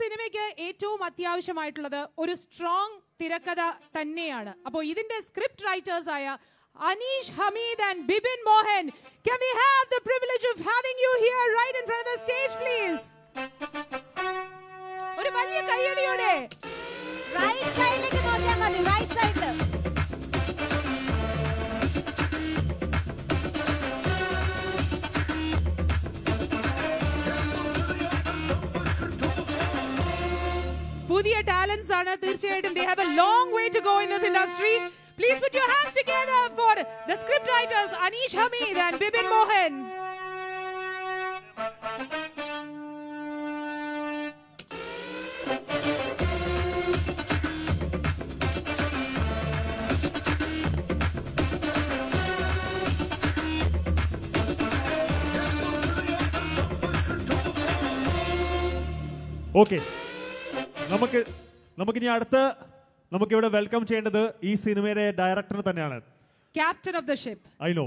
സിനിമയ്ക്ക് ഏറ്റവും അത്യാവശ്യമായിട്ടുള്ളത് ഒരു സ്ട്രോങ് തിരക്കഥ തന്നെയാണ്. അപ്പോൾ ഇതിന്റെ സ്ക്രിപ്റ്റ് റൈറ്റേഴ്സ് ആയ Anish Hameed and Bibin Mohan can we have the privilege of having you here right in front of the stage please? ഒരു വലിയ കൈയടിയോടെ റൈറ്റ് സൈഡിലേക്ക് നോക്കിയാൽ മതി റൈറ്റ് സൈഡിൽ പുതിയ ടാലൻസ് ആണ് തീർച്ചയായിട്ടും they have a long way to go in this industry please put your hands together for the script writers Anish Hamid and Bibin Mohan okay നമുക്ക് നമുക്കിനി അടുത്ത് നമുക്ക് ഇവിടെ വെൽക്കം ചെയ്യേണ്ടത് ഈ സിനിമയിലെ ഡയറക്ടർ തന്നെയാണ്. Captain of the ship I know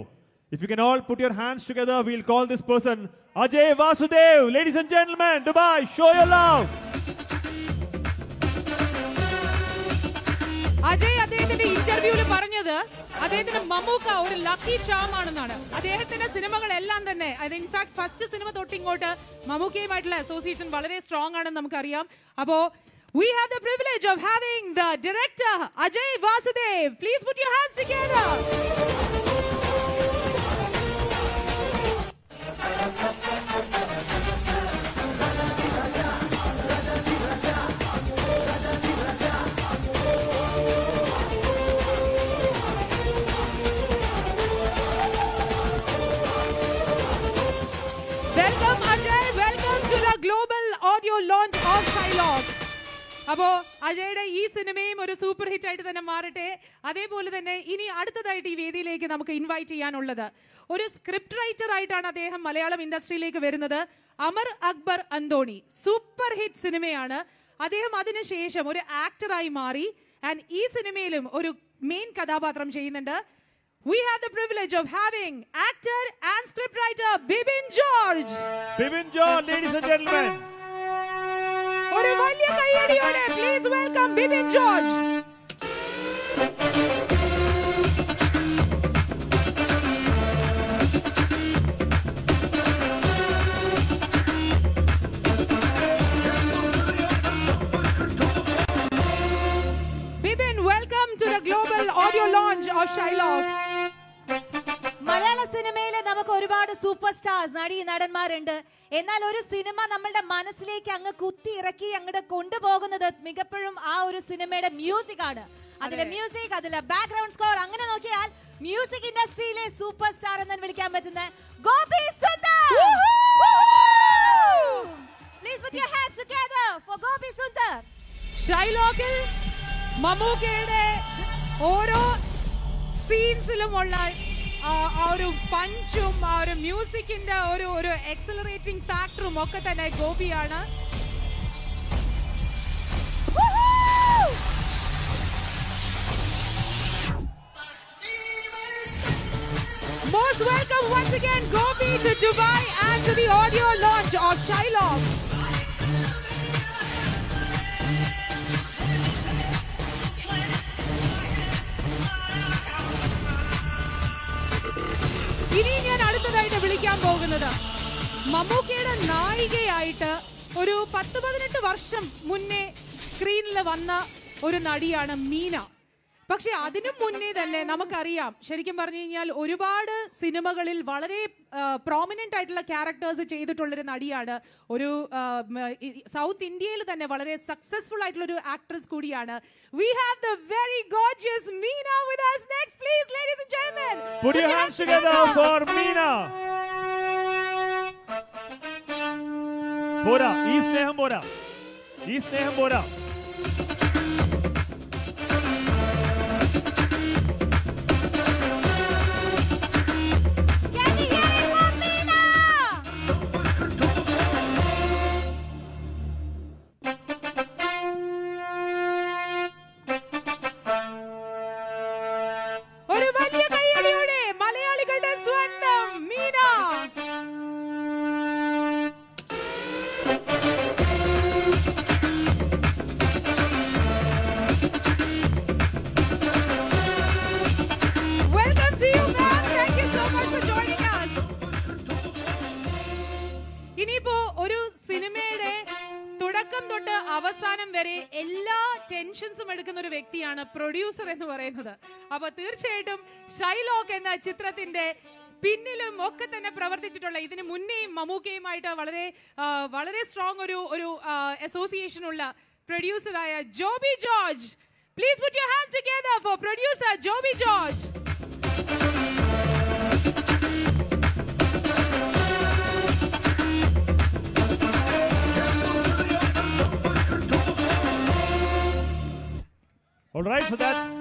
if you can all put your hands together will call this person Ajay Vasudev ladies and gentleman Dubai show your love Ajay അദ്ദേഹത്തിന്റെ ഇന്റർവ്യൂവിൽ പറഞ്ഞത് അദ്ദേഹത്തിന് മമ്മൂക്ക ഒരു ലക്കി ചാം ആണെന്നാണ്. അദ്ദേഹത്തിന്റെ സിനിമകളെല്ലാം തന്നെ in fact first cinema തൊട്ട് ഇങ്ങോട്ട് മമ്മൂക്കയുമായിട്ടുള്ള അസോസിയേഷൻ വളരെ സ്ട്രോങ് ആണെന്ന് നമുക്കറിയാം. അപ്പോ we have the privilege of having the director Ajay Vasudev. Put your hands together. Welcome global launch of dialogue. അപ്പോ അജയുടെ ഈ സിനിമയും ഒരു സൂപ്പർ ഹിറ്റ് ആയിട്ട് തന്നെ മാറട്ടെ. അതേപോലെ തന്നെ ഇനി അടുത്തതായിട്ട് ഈ വേദിയിലേക്ക് നമുക്ക് ഇൻവൈറ്റ് ചെയ്യാനുള്ളത്. ഒരു സ്ക്രിപ്റ്റ് റൈറ്റർ ആയിട്ടാണ് അദ്ദേഹം മലയാളം ഇൻഡസ്ട്രിയിലേക്ക് വരുന്നത്. അമർ അക്ബർ അന്തോണി. സൂപ്പർ ഹിറ്റ് സിനിമയാണ്. അദ്ദേഹം അതിനുശേഷം ഒരു ആക്ടറായി മാറി. ആൻഡ് ഈ സിനിമയിലും ഒരു മെയിൻ കഥാപാത്രം ചെയ്യുന്നുണ്ട്. We have the privilege of having actor and scriptwriter Bibin George. Bibin George, ladies and gentlemen. Familia Cayerione, please welcome Bibi George. Bibin, welcome to the global audio launch of Shylock. മലയാള സിനിമയിൽ നമുക്ക് ഒരുപാട് super stars നടി നടന്മാരുണ്ട്. എന്നാൽ ഒരു cinema നമ്മളുടെ മനസ്സിലേക്ക് അങ്ങ് കുത്തി ഇറക്കി അങ്ങോട്ട് കൊണ്ടുപോകുന്നത് മികപ്പോഴും ആ ഒരു സിനിമയുടെ മ്യൂസിക് ആണ്. അതിലെ മ്യൂസിക് അതിലെ ബാക്ക്ഗ്രൗണ്ട് സ്കോർ അങ്ങനെ നോക്കിയാൽ മ്യൂസിക് ഇൻഡസ്ട്രിയിലെ സൂപ്പർ സ്റ്റാർ എന്ന് വിളിക്കാൻ പറ്റുന്ന Gopi Sundar! Please your hands for Gopi Sundar. ഷൈലോക്കിൽ മമ്മൂക്കയുടെ ഓരോ സീൻസിലുമുള്ള ആ ആ ഒരു പഞ്ചും ആ ഒരു മ്യൂസിക്കിന്റെ ഒരു ഒരു എക്സലറേറ്റിംഗ് ഫാക്ടറും ഒക്കെ തന്നെ ഗോപിയാണ് Most welcome once again Gopi to Dubai and to the audio launch of Shylock. ഇനി ഞാൻ അടുത്തതായിട്ട് വിളിക്കാൻ പോകുന്നത് മമ്മൂക്കയുടെ നായികയായിട്ട് ഒരു പത്ത് പതിനെട്ട് വർഷം മുന്നേ സ്ക്രീനിൽ വന്ന ഒരു നടിയാണ് മീന. പക്ഷെ അതിനു മുന്നേ തന്നെ നമുക്കറിയാം. ശരിക്കും പറഞ്ഞു കഴിഞ്ഞാൽ ഒരുപാട് സിനിമകളിൽ വളരെ പ്രോമിനന്റ് ആയിട്ടുള്ള ക്യാരക്ടേഴ്സ് ചെയ്തിട്ടുള്ളൊരു നടിയാണ്. ഒരു സൗത്ത് ഇന്ത്യയിൽ തന്നെ വളരെ സക്സസ്ഫുൾ ആയിട്ടുള്ള ഒരു ആക്ട്രസ് കൂടിയാണ്. We have the very gorgeous Meena with us. Next please ladies and gentlemen. Put your hands together for Meena പോരാ ഈ സ്നേഹം പോരാ. ഈ സ്നേഹം പോരാ. പ്രൊഡ്യൂസർ എന്ന് പറയുന്നത്. അപ്പൊ തീർച്ചയായിട്ടും ഷൈലോക്ക് എന്ന ചിത്രത്തിന്റെ പിന്നിലും ഒക്കെ തന്നെ പ്രവർത്തിച്ചിട്ടുള്ള ഇതിന് മുന്നേയും മമ്മൂക്കയുമായിട്ട് വളരെ വളരെ സ്ട്രോങ് ഒരു ഒരു അസോസിയേഷൻ ഉള്ള പ്രൊഡ്യൂസറായ Joby George. Please put your hands together for producer Joby George. All right, so that's.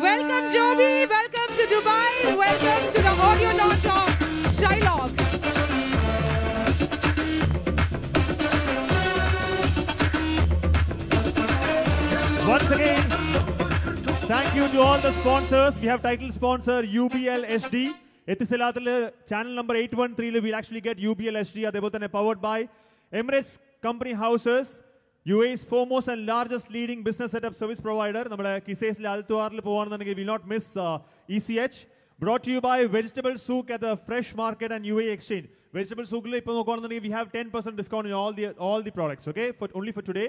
Welcome, Joby. Welcome to Dubai. Welcome to the audio launch of Shylog. Once again, thank you to all the sponsors. We have title sponsor UBLSD. Etisalatale channel number 813 will actually get UBLSD. They both are powered by Emirates Company Houses. തന്നെ powered by Emirates company houses U S famous and largest leading business setup service provider നമ്മുടെ കിസേസിൽ അൽത്തുവാറിൽ പോകുകയാണെന്നുണ്ടെങ്കിൽ will not miss E C H brought you by vegetable souk at the fresh market and you a exchange vegetable സൂക്കിൽ ഇപ്പോൾ നോക്കുകയാണെന്നുണ്ടെങ്കിൽ we have ten percent discount in all the all the products okay for only for today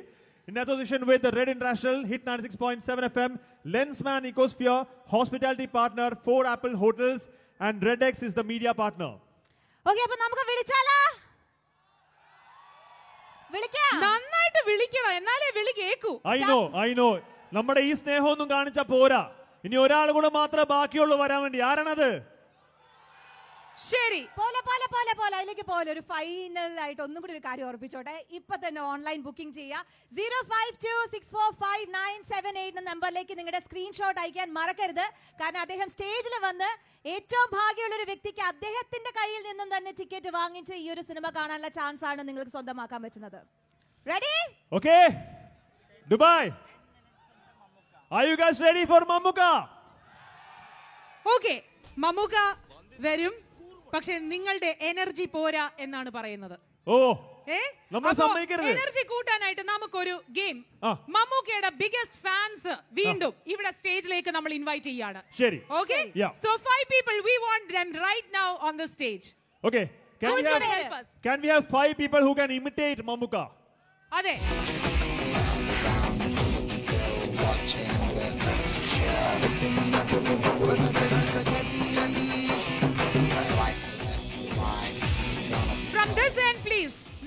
In association with the Red International, Hit 96.7 FM, Lensman Ecosphere, hospitality partner, 4 Apple Hotels, and RedX is the media partner. Okay അപ്പൊ നമുക്ക് വിളിച്ചാലോ വിളിക്കാം നന്നായിട്ട് വിളിക്കണം എന്നാലേ വിളി കേക്കൂ. I know I know I know. നമ്മുടെ ഈ സ്നേഹമൊന്നും കാണിച്ച പോരാ. ഇനി ഒരാൾ കൂടെ മാത്രമേ ബാക്കിയുള്ളൂ വരാൻ വേണ്ടി. ആരാണത്? ശരി. പോലെ പോലെ പോലെ പോലെ. അതിലേക്ക് പോലെ. ഒരു ഫൈനൽ ആയിട്ട് ഒന്നും കൂടി ഒരു കാര്യം ഓർപ്പിച്ചോട്ടെ ഇപ്പൊ തന്നെ ഓൺലൈൻ ബുക്കിംഗ് ചെയ്യുക zero five two six four five nine seven eight എന്ന നമ്പറിലേക്ക് നിങ്ങളുടെ സ്ക്രീൻഷോട്ട് അയക്കാൻ മറക്കരുത്. കാരണം അദ്ദേഹം സ്റ്റേജിൽ വന്ന് ഏറ്റവും ഭാഗ്യമുള്ള ഒരു വ്യക്തിക്ക് അദ്ദേഹത്തിന്റെ കയ്യിൽ നിന്നും തന്നെ ടിക്കറ്റ് വാങ്ങിച്ച് ഈ ഒരു സിനിമ കാണാനുള്ള ചാൻസ് ആണ് നിങ്ങൾക്ക് സ്വന്തമാക്കാൻ പറ്റുന്നത്. Ready okay Dubai are you guys ready for Mammukka okay Mammukka വരും. പക്ഷെ നിങ്ങളുടെ എനർജി പോരാ എന്നാണ് പറയുന്നത്. ഓ ഏ? നമ്മളെ സമ്മതിക്കരുത്. എനർജി കൂട്ടാനായിട്ട് നമുക്കൊരു ഗെയിം. മമ്മൂക്കയുടെ ബിഗസ്റ്റ് ഫാൻസ് വീണ്ടും ഇവിടെ സ്റ്റേജിലേക്ക് നമ്മൾ ഇൻവൈറ്റ് ചെയ്യാണ്. ശരി. Okay so five people we want them right now on the stage okay Can we we have, can we have five people who can imitate Mamuka? അതെ. ഫ്രം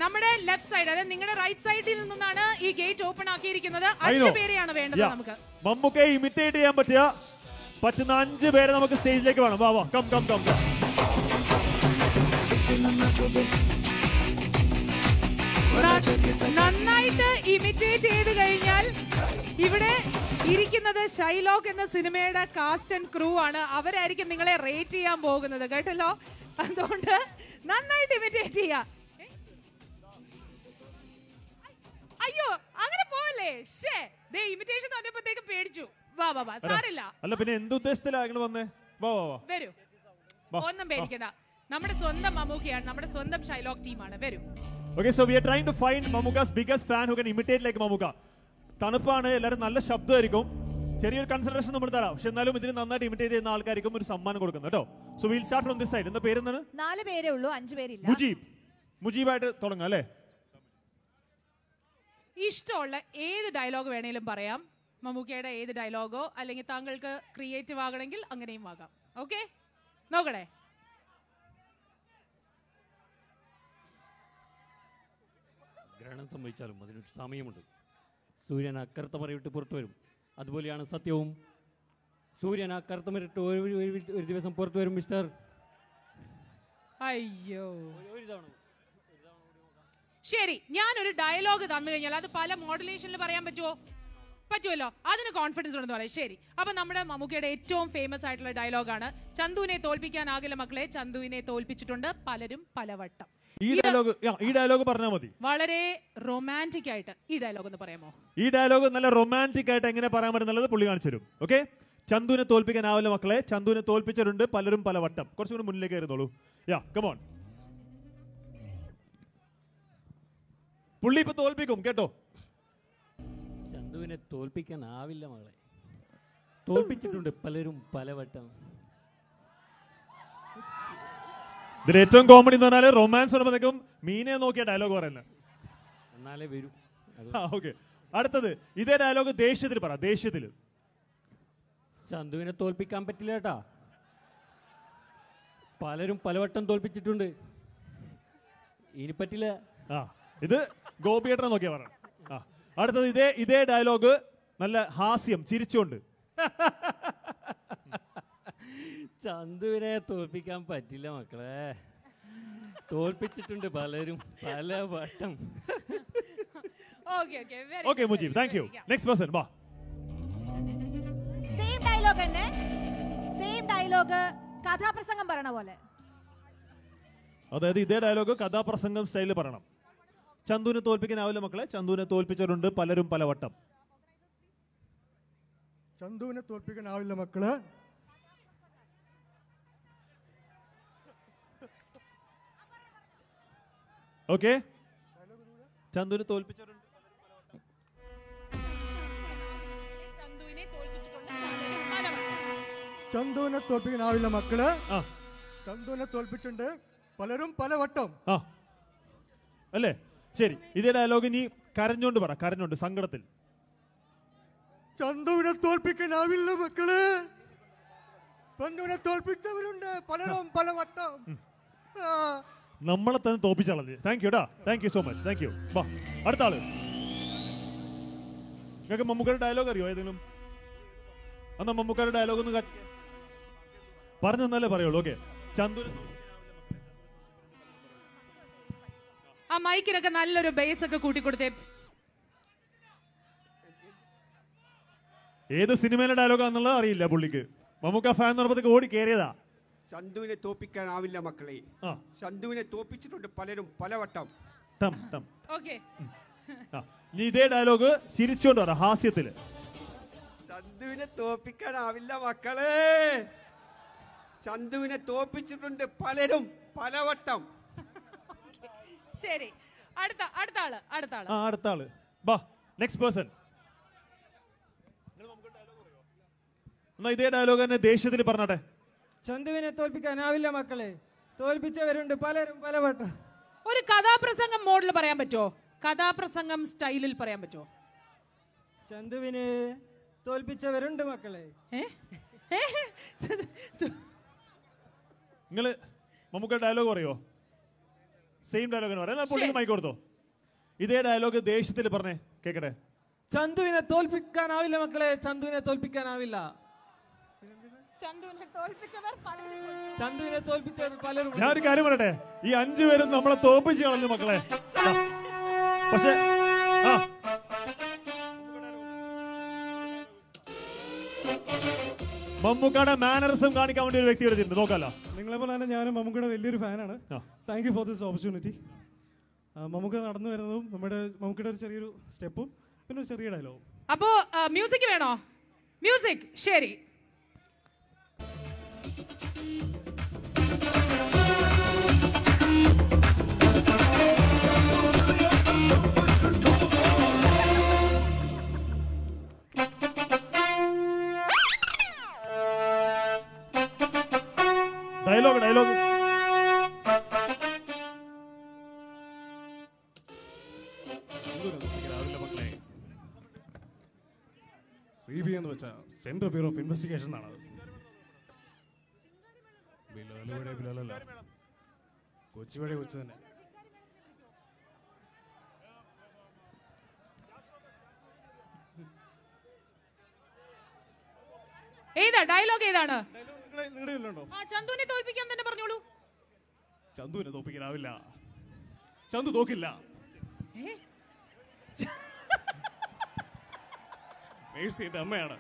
നമ്മുടെ left side അതായത് നിങ്ങളുടെ റൈറ്റ് സൈഡിൽ നിന്നാണ് ഈ gate open ആക്കിയിരിക്കുന്നത്. അഞ്ചു പേരെയാണ് വേണ്ടത് നമുക്ക്. മമ്മൂക്കയെ ഇമിറ്റേറ്റ് ചെയ്യാൻ പറ്റിയ പറ്റുന്ന അഞ്ച് പേരെ നമുക്ക് സ്റ്റേജിലേക്ക് വേണം. വാ വാ കം കം കം നന്നായിട്ട് ഇമിറ്റേറ്റ് ചെയ്ത് കഴിഞ്ഞാൽ ഇവിടെ ഇരിക്കുന്നത് ഷൈലോക്ക് എന്ന സിനിമയുടെ കാസ്റ്റ് ആൻഡ് ക്രൂ ആണ്. അവരായിരിക്കും നിങ്ങളെ റേറ്റ് ചെയ്യാൻ പോകുന്നത്. കേട്ടല്ലോ? അതുകൊണ്ട് നന്നായിട്ട് ഇമിറ്റേറ്റ് ചെയ്യാ. അയ്യോ അങ്ങനെ പോവല്ലേ? ഷേ ദേ ഇമിറ്റേഷൻ തോന്നിയപ്പോഴത്തേക്ക് പേടിച്ചു. വാ വാ വാ. സാറില്ല അല്ല പിന്നെ എന്ത് ഉദ്ദേശത്തിലാ നിങ്ങൾ വന്നേ? വാ വാ വാ. വരൂ. ഒന്നും പേടിക്കണ്ട. നമ്മുടെ സ്വന്തം മമ്മൂക്കയാണ് നമ്മുടെ സ്വന്തം ഷൈലോക്ക് ടീമാണ് വരൂ. Okay so we are trying to find Mammukka's biggest fan who can imitate like Mammukka. തണുപ്പാണ് എല്ലാവരും നല്ല ശബ്ദമായിരിക്കും. ചെറിയൊരു കൺസിഡറേഷൻ നമ്മൾ തരാം. പക്ഷെ എന്നാലും ഇതിന് നന്നായിട്ട് ഇമിറ്റേറ്റ് ചെയ്യുന്ന ആൾക്കാർക്കും ഒരു സമ്മാനം കൊടുക്കുന്നത് കേട്ടോ. So will start from this side എന്താ പേര് എന്താണ് നാല് പേരേ ഉള്ളൂ അഞ്ച് പേരില്ല. മുജീബ്. മുജീബായിട്ട് തുടങ്ങാം അല്ലേ? ഇഷ്ടമുള്ള ഏത് ഡയലോഗ് വേണേലും പറയാം. മമ്മൂക്കയുടെ ഏത് ഡയലോഗോ അല്ലെങ്കിൽ താങ്കൾക്ക് ക്രിയേറ്റീവ് ആകണമെങ്കിൽ അങ്ങനെയും ആകാം. ഓക്കെ നോക്കണേ. ഗ്രഹണം സംഭവിച്ചാലും അതിനൊരു സമയമുണ്ട്. സൂര്യൻ മറവിട്ട് പുറത്തു വരും. അതുപോലെയാണ് സത്യവും. സൂര്യൻ കറുത്ത ഒരു ദിവസം പുറത്തു വരും മിസ്റ്റർ അയ്യോ. ഒരു തവണ. ശരി ഞാൻ ഒരു ഡയലോഗ് തന്നു കഴിഞ്ഞാൽ അത് പല മോഡുലേഷനിൽ പറയാൻ പറ്റുമോ പറ്റുമല്ലോ അതിന് കോൺഫിഡൻസ് ഉണ്ടെന്ന് പറയാം. ശരി. അപ്പൊ നമ്മുടെ മമ്മൂക്കയുടെ ഏറ്റവും ഫേമസ് ആയിട്ടുള്ള ഡയലോഗാണ് ചന്തുവിനെ തോൽപ്പിക്കാനാകില്ല മക്കളെ. ചന്തുവിനെ തോൽപ്പിച്ചിട്ടുണ്ട് പലരും പലവട്ടം. ഈ ഡയലോഗ് ഈ ഡയലോഗ് പറഞ്ഞാൽ മതി. വളരെ റൊമാന്റിക് ആയിട്ട് ഈ ഡയലോഗ് ഒന്ന് പറയാമോ? ഈ ഡയലോഗ് നല്ല റൊമാന്റിക് ആയിട്ട് എങ്ങനെ പറയാൻ പറ്റുന്നുള്ളത് പുള്ളി കാണിച്ചു തരും. ഓക്കെ ചന്തുവിനെ തോൽപ്പിക്കാനാവില്ല മക്കളെ. ചന്തുവിനെ തോൽപ്പിച്ചിട്ടുണ്ട് പലരും പലവട്ടം. കുറച്ചുകൂടി കുറച്ചും മുന്നിലേക്ക് കയറുന്നോളൂ യാ കമോൺ പുള്ളി ഇപ്പൊ തോൽപ്പിക്കും കേട്ടോ. ചന്തുവിനെ തോൽപ്പിക്കാനാവില്ല മകളെ. തോൽപ്പിച്ചിട്ടുണ്ട് പലരും പലവട്ടം. ഇതിൽ ഏറ്റവും കോമഡി എന്ന് പറഞ്ഞാൽ റൊമാൻസ് പറയുമ്പോഴേക്കും മീനെ നോക്കിയ ഡയലോഗ് പറയുന്നത് എന്നാലേ വരൂ. ഓക്കെ അടുത്തത് ഇതേ ഡയലോഗ് ദേഷ്യത്തിൽ പറ ദേഷ്യത്തിൽ ചന്തുവിനെ തോൽപ്പിക്കാൻ പറ്റില്ല കേട്ടാ. പലരും പലവട്ടം തോൽപ്പിച്ചിട്ടുണ്ട്. ഇനി പറ്റില്ല. ആ. ഇത് ഗോപിയേട്ടനെ നോക്കിയാ പറ ആ അടുത്തത് ഇതേ ഇതേ ഡയലോഗ് നല്ല ഹാസ്യം ചിരിച്ചുകൊണ്ട്. ചന്തുവിനെ തോൽപ്പിക്കാൻ പറ്റില്ല മക്കളെ. തോൽപ്പിച്ചിട്ടുണ്ട് പലരും പല വട്ടം. Okay okay okay Mujeeb thank you next person വാ. സെയിം ഡയലോഗ് തന്നെ. സെയിം ഡയലോഗ് കഥാപ്രസംഗം പറയണ പോലെ. അതായത് ഇതേ ഡയലോഗ് കഥാപ്രസംഗം സ്റ്റൈലിൽ പറയണം. ചന്തുവിനെ തോൽപ്പിക്കാനാവില്ല മക്കളെ. ചന്തുവിനെ തോൽപ്പിച്ചവരുണ്ട് പലരും പലവട്ടം. ചന്തുവിനെ തോൽപ്പിക്കാനാവില്ല മക്കൾ. ഓക്കെ. ചന്തുവിനെ തോൽപ്പിച്ചവരുണ്ട് ചന്തുവിനെ തോൽപ്പിക്കാനാവില്ല മക്കൾ. ചന്തുവിനെ തോൽപ്പിച്ചിട്ടുണ്ട് പലരും പലവട്ടം. വട്ടം അല്ലേ? ശരി ഇതേ ഡയലോഗ് ഇനി കരഞ്ഞോണ്ട് പറ കരഞ്ഞോണ്ട് സങ്കടത്തിൽ. ചന്തുവിനെ തോൽപ്പിക്കാനാവില്ല മക്കൾ. ചന്തുവിനെ തോൽപ്പിച്ചവരുണ്ട് പലരും പല വട്ടം. നമ്മളെ തന്നെ തോപ്പിച്ചാളത് താങ്ക് യു ഡാ thank you so much thank you ബാ അടുത്ത ആൾ. നിങ്ങൾക്ക് മമ്മൂക്കാരുടെ ഡയലോഗ് അറിയോ ഏതെങ്കിലും? എന്നാ മമ്മൂക്കാരുടെ ഡയലോഗ് ഒന്ന് പറഞ്ഞു തന്നാലേ പറയുള്ളൂ ഓക്കെ ചന്തുവിനെ ആ മൈക്കിനൊക്കെ നല്ലൊരു ബേസ് ഒക്കെ കൂട്ടിക്കൊടുത്തേ. ഏത് സിനിമയിലെ ഡയലോഗാന്നുള്ളത് അറിയില്ല പുള്ളിക്ക്. മമ്മൂക്ക ഫാൻ പറഞ്ഞപ്പോഴത്തേക്ക് ഓടി കയറിയതാ ചന്തുവിനെ തോപ്പിക്കാനാവില്ല മക്കളെ. ആ. ചന്തുവിനെ തോപ്പിച്ചിട്ടുണ്ട് പലരും പലവട്ടം. ടം ടം. ഓക്കെ. ആ. ഇനി ഇതേ ഡയലോഗ് ചിരിച്ചോണ്ട് പറ ഹാസ്യത്തിൽ. ചന്തുവിനെ തോപ്പിക്കാനാവില്ല മക്കളെ. ചന്തുവിനെ തോപ്പിച്ചിട്ടുണ്ട് പലരും പലവട്ടം. ശരി. അടുത്ത അടുത്ത ആൾ അടുത്ത ആൾ. ആ അടുത്ത ആൾ. ബാ നെക്സ്റ്റ് പേഴ്സൺ എന്നാ ഇതേ ഡയലോഗ് തന്നെ ദേഷ്യത്തിൽ പറഞ്ഞാട്ടെ. ചന്തുവിനെ തോൽപ്പിക്കാനാവില്ല മക്കളെ. തോൽപ്പിച്ചവരുണ്ട് പലരും പല പലവട്ടം. ഒരു കഥാപ്രസംഗം മോഡിൽ പറയാൻ പറ്റുമോ കഥാപ്രസംഗം സ്റ്റൈലിൽ പറയാൻ പറ്റുമോ ചന്തുവിനെ തോൽപ്പിച്ചവരുണ്ട് മക്കളെ? നിങ്ങൾ മമ്മൂക്ക ഡയലോഗ് പറയോ? സെയിം ഡയലോഗ് പറയാം. എന്നാ പുള്ളിക്ക് മൈക്ക് കൊടുത്തോ? ഇതേ ഡയലോഗ് ദേഷ്യത്തിൽ പറഞ്ഞേ. കേക്കട്ടെ. ചന്തുവിനെ തോൽപ്പിക്കാനാവില്ല മക്കളെ. ചന്തുവിനെ തോൽപ്പിക്കാനാവില്ല. ചന്തുവിനെ തോൽപ്പിച്ചവർ പലരും ഞാൻ ഒരു കാര്യം പറയട്ടെ? ഈ അഞ്ചു പേരും നമ്മളെ തോൽപ്പിച്ച് കളഞ്ഞു മക്കളെ. പക്ഷേ പക്ഷെ ആ. മമ്മൂക്കയുടെ മാനറിസം കാണിക്കാൻ വേണ്ടി ഒരു വ്യക്തി വരച്ചിട്ടുണ്ട് നോക്കാലോ. നിങ്ങളെ പോലെ തന്നെ ഞാനും മമ്മൂക്കയുടെ വലിയൊരു ഫാനാണ്. Thank you for this opportunity Mammukka നടന്നു വരുന്നതും നമ്മുടെ മമ്മൂക്കയുടെ ഒരു ചെറിയൊരു സ്റ്റെപ്പും പിന്നെ ഒരു ചെറിയ ഡയലോഗും അപ്പോ മ്യൂസിക് വേണോ? മ്യൂസിക് ശരി. സെൻട്രൽ ബ്യൂറോ ഓഫ് ഇൻവെസ്റ്റിഗേഷൻ എന്നാണ് ബിലാലുവിടെ ബിലാലല്ല കൊച്ചുവടെ കൊച്ചു തന്നെ. ഏതാ? ഡയലോഗ് ഏതാണ്? ചന്തുവിനെ തോൽപ്പിക്കാൻ തന്നെ പറഞ്ഞോളൂ. ചന്തുവിനെ തോൽപ്പിക്കാനാവില്ല. ചന്തു തോക്കില്ല? മേഴ്സിന്റെ അമ്മയാണ്.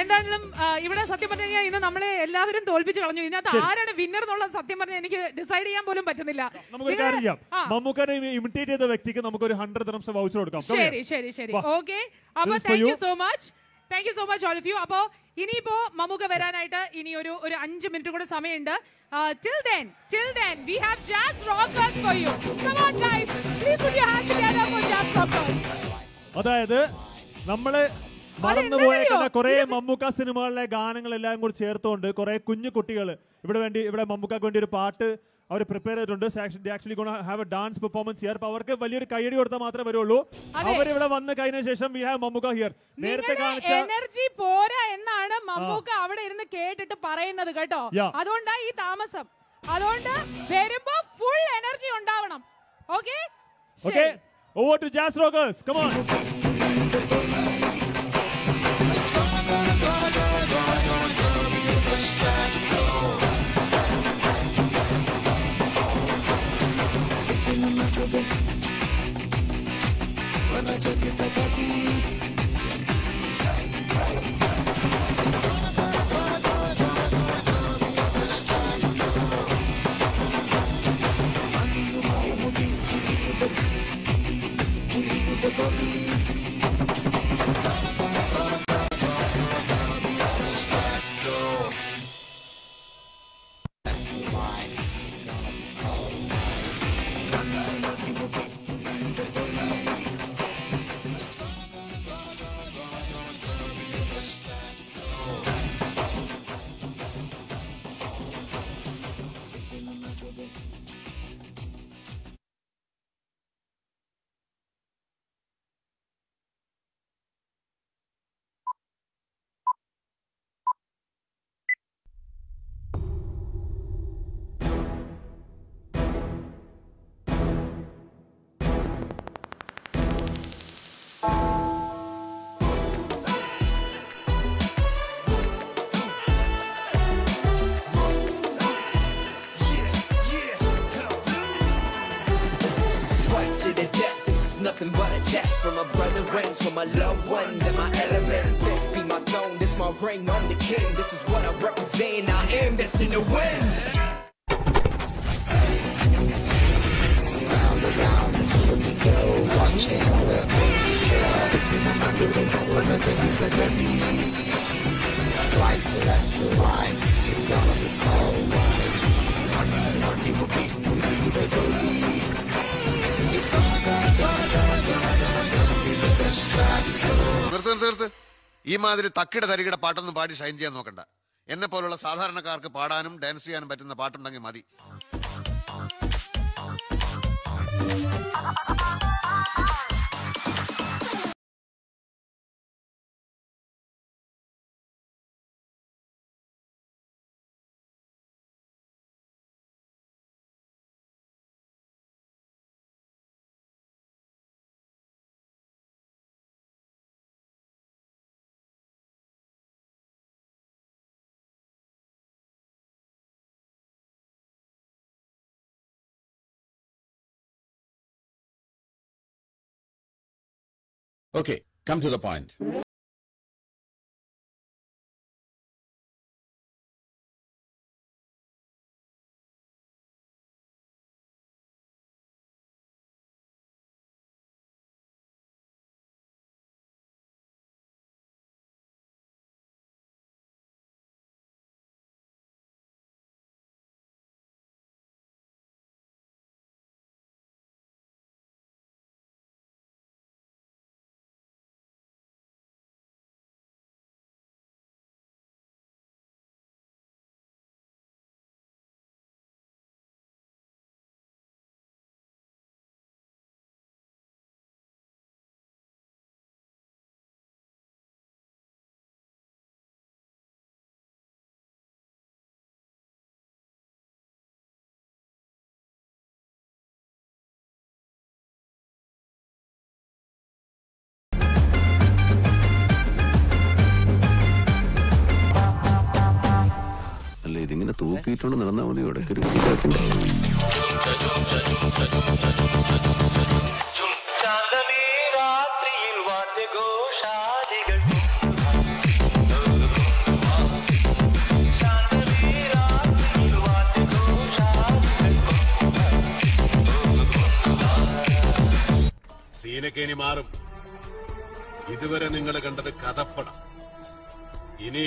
എന്തായാലും ഇവിടെ സത്യം പറഞ്ഞു കഴിഞ്ഞാൽ ഇന്ന് നമ്മളെ എല്ലാവരും തോൽപ്പിച്ച് കളഞ്ഞു. ഇതിനകത്ത് ആരാണ് വിന്നർ എന്നുള്ളത് സത്യം പറഞ്ഞാൽ എനിക്ക് ഡിസൈഡ് ചെയ്യാൻ പോലും പറ്റുന്നില്ല. നമുക്ക് കാര്യം ചെയ്യാം. ഇമിറ്റേറ്റ് ചെയ്ത വ്യക്തിക്ക് നമുക്ക് ഒരു ഹൺഡ്രഡ് വൗച്ചർ കൊടുക്കാം. ശരി. ശരി ശരി. ഓക്കെ അപ്പൊ thank you you. So much thank you so much all of you അപ്പോ ഇനിയിപ്പോ മമുക വരാനായിട്ട് ഇനി ഒരു ഒരു അഞ്ച് മിനിറ്റ് കൂടെ സമയമുണ്ട്. Till then till then we have Jazz Rockers for you come on guys please put your hands together for Jazz Rockers അതായത് നമ്മൾ മറന്നുപോയ? കുറെ മമ്മൂക്ക സിനിമകളിലെ ഗാനങ്ങളെല്ലാം കൂടി ചേർത്തുകൊണ്ട് കുറെ കുഞ്ഞു കുട്ടികൾ ഇവിടെ വേണ്ടി ഇവിടെ മമ്മൂക്കക്ക് വേണ്ടി ഒരു പാട്ട് അവർ പ്രിപ്പയർ ചെയ്തിട്ടുണ്ട്. Actually gonna have a dance performance here അപ്പൊ അവർക്ക് വലിയൊരു കൈയടി കൊടുത്താൽ മാത്രമേ വരുള്ളൂ. അവരിവിടെ വന്ന് കഴിഞ്ഞ ശേഷം വി ഹാവ് മമ്മൂക്ക ഹിയർ നേരത്തെ കാണിച്ച എനർജി പോരാ എന്നാണ് മമ്മൂക്ക അവിടെ ഇരുന്ന് കേട്ടിട്ട് പറയുന്നത് കേട്ടോ. അതുകൊണ്ടാണ് അതുകൊണ്ടാ ഈ താമസം. അതുകൊണ്ട് വരുമ്പോ ഫുൾ എനർജി ഉണ്ടാവണം. Okay okay over to Jazz Rockers come on When I took it friends, with my loved ones and my element. This be my throne, this my reign, I'm the king. This is what I represent, I am this in the wind. Round and round, here we go, watching the show. Limited, limited, limited. നിർത്ത് നിർത്ത്. ഈ മാതിരി തക്കിട തരികിട പാട്ടൊന്നും പാടി ഷൈൻ ചെയ്യാൻ നോക്കണ്ട. എന്നെ പോലുള്ള സാധാരണക്കാർക്ക് പാടാനും ഡാൻസ് ചെയ്യാനും പറ്റുന്ന പാട്ടുണ്ടെങ്കിൽ മതി. Okay, come to the point. തൂക്കിയിട്ടുണ്ട് നടന്നാൽ മതി. ഇടയ്ക്കൊരു സീനൊക്കെ ഇനി മാറും. ഇതുവരെ നിങ്ങൾ കണ്ടത് കഥപ്പടം. ഇനി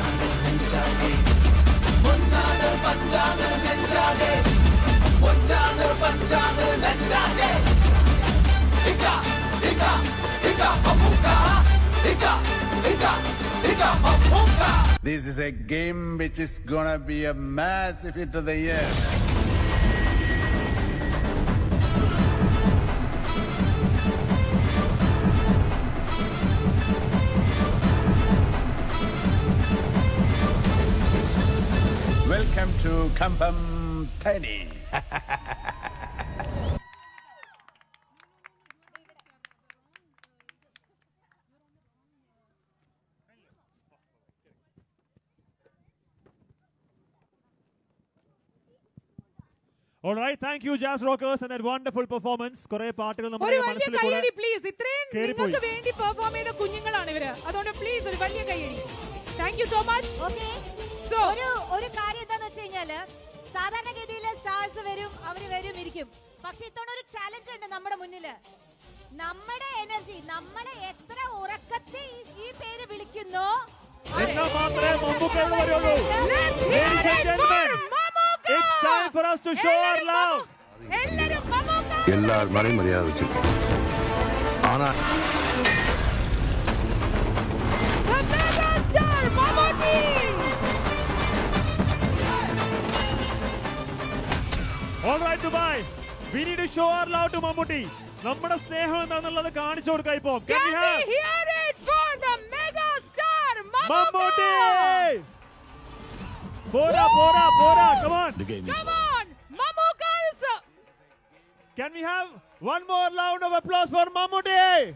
This is a game which is gonna be a massive hit of the year. Welcome to Kampam Tiny. All right, thank you, Jazz Rockers, wonderful performance wonderful performance. കുറെ പാട്ടുകൾ ഒരു നമ്മുടെ വലിയ മനസ്സിൽ കൂടെ കൈയടി പ്ലീസ് ഇത്രയും. നിങ്ങൾക്ക് വേണ്ടി പെർഫോം ചെയ്ത കുഞ്ഞുങ്ങളാണ് ഇവർ. അതുകൊണ്ട് പ്ലീസ് ഒരു വലിയ കയ്യടി. Thank you so much okay ഒരു ഒരു കാര്യം എന്താന്ന് വെച്ച് കഴിഞ്ഞാൽ സാധാരണഗതിയിൽ സ്റ്റാർസ് വരും അവർ വരും ഇരിക്കും പക്ഷെ ഇത്തവണ ഒരു ചലഞ്ച് ഉണ്ട് നമ്മുടെ മുന്നിൽ. നമ്മുടെ എനർജി നമ്മളെ എത്ര ഉറക്കത്തെ ഈ- ഈ പേര് വിളിക്കുന്നു എന്നാ മാത്രമേ മമ്മൂക്ക ഇവിടെ വരുള്ളൂ. Ladies and gentlemen, it's time for us to show our love. எல்லாரும் மரியாதை வச்சிருக்கோம் ஆனா All right, Dubai. We need to show our love to Mammootty. നമ്മുടെ സ്നേഹം എന്താണെന്നുള്ളത് കാണിച്ചു കൊടുക്കാം ഇപ്പൊ Can Bora, Bora, Bora, come on. The game is Come on, Mamukars. Can we have one more round of applause for Mamu Day?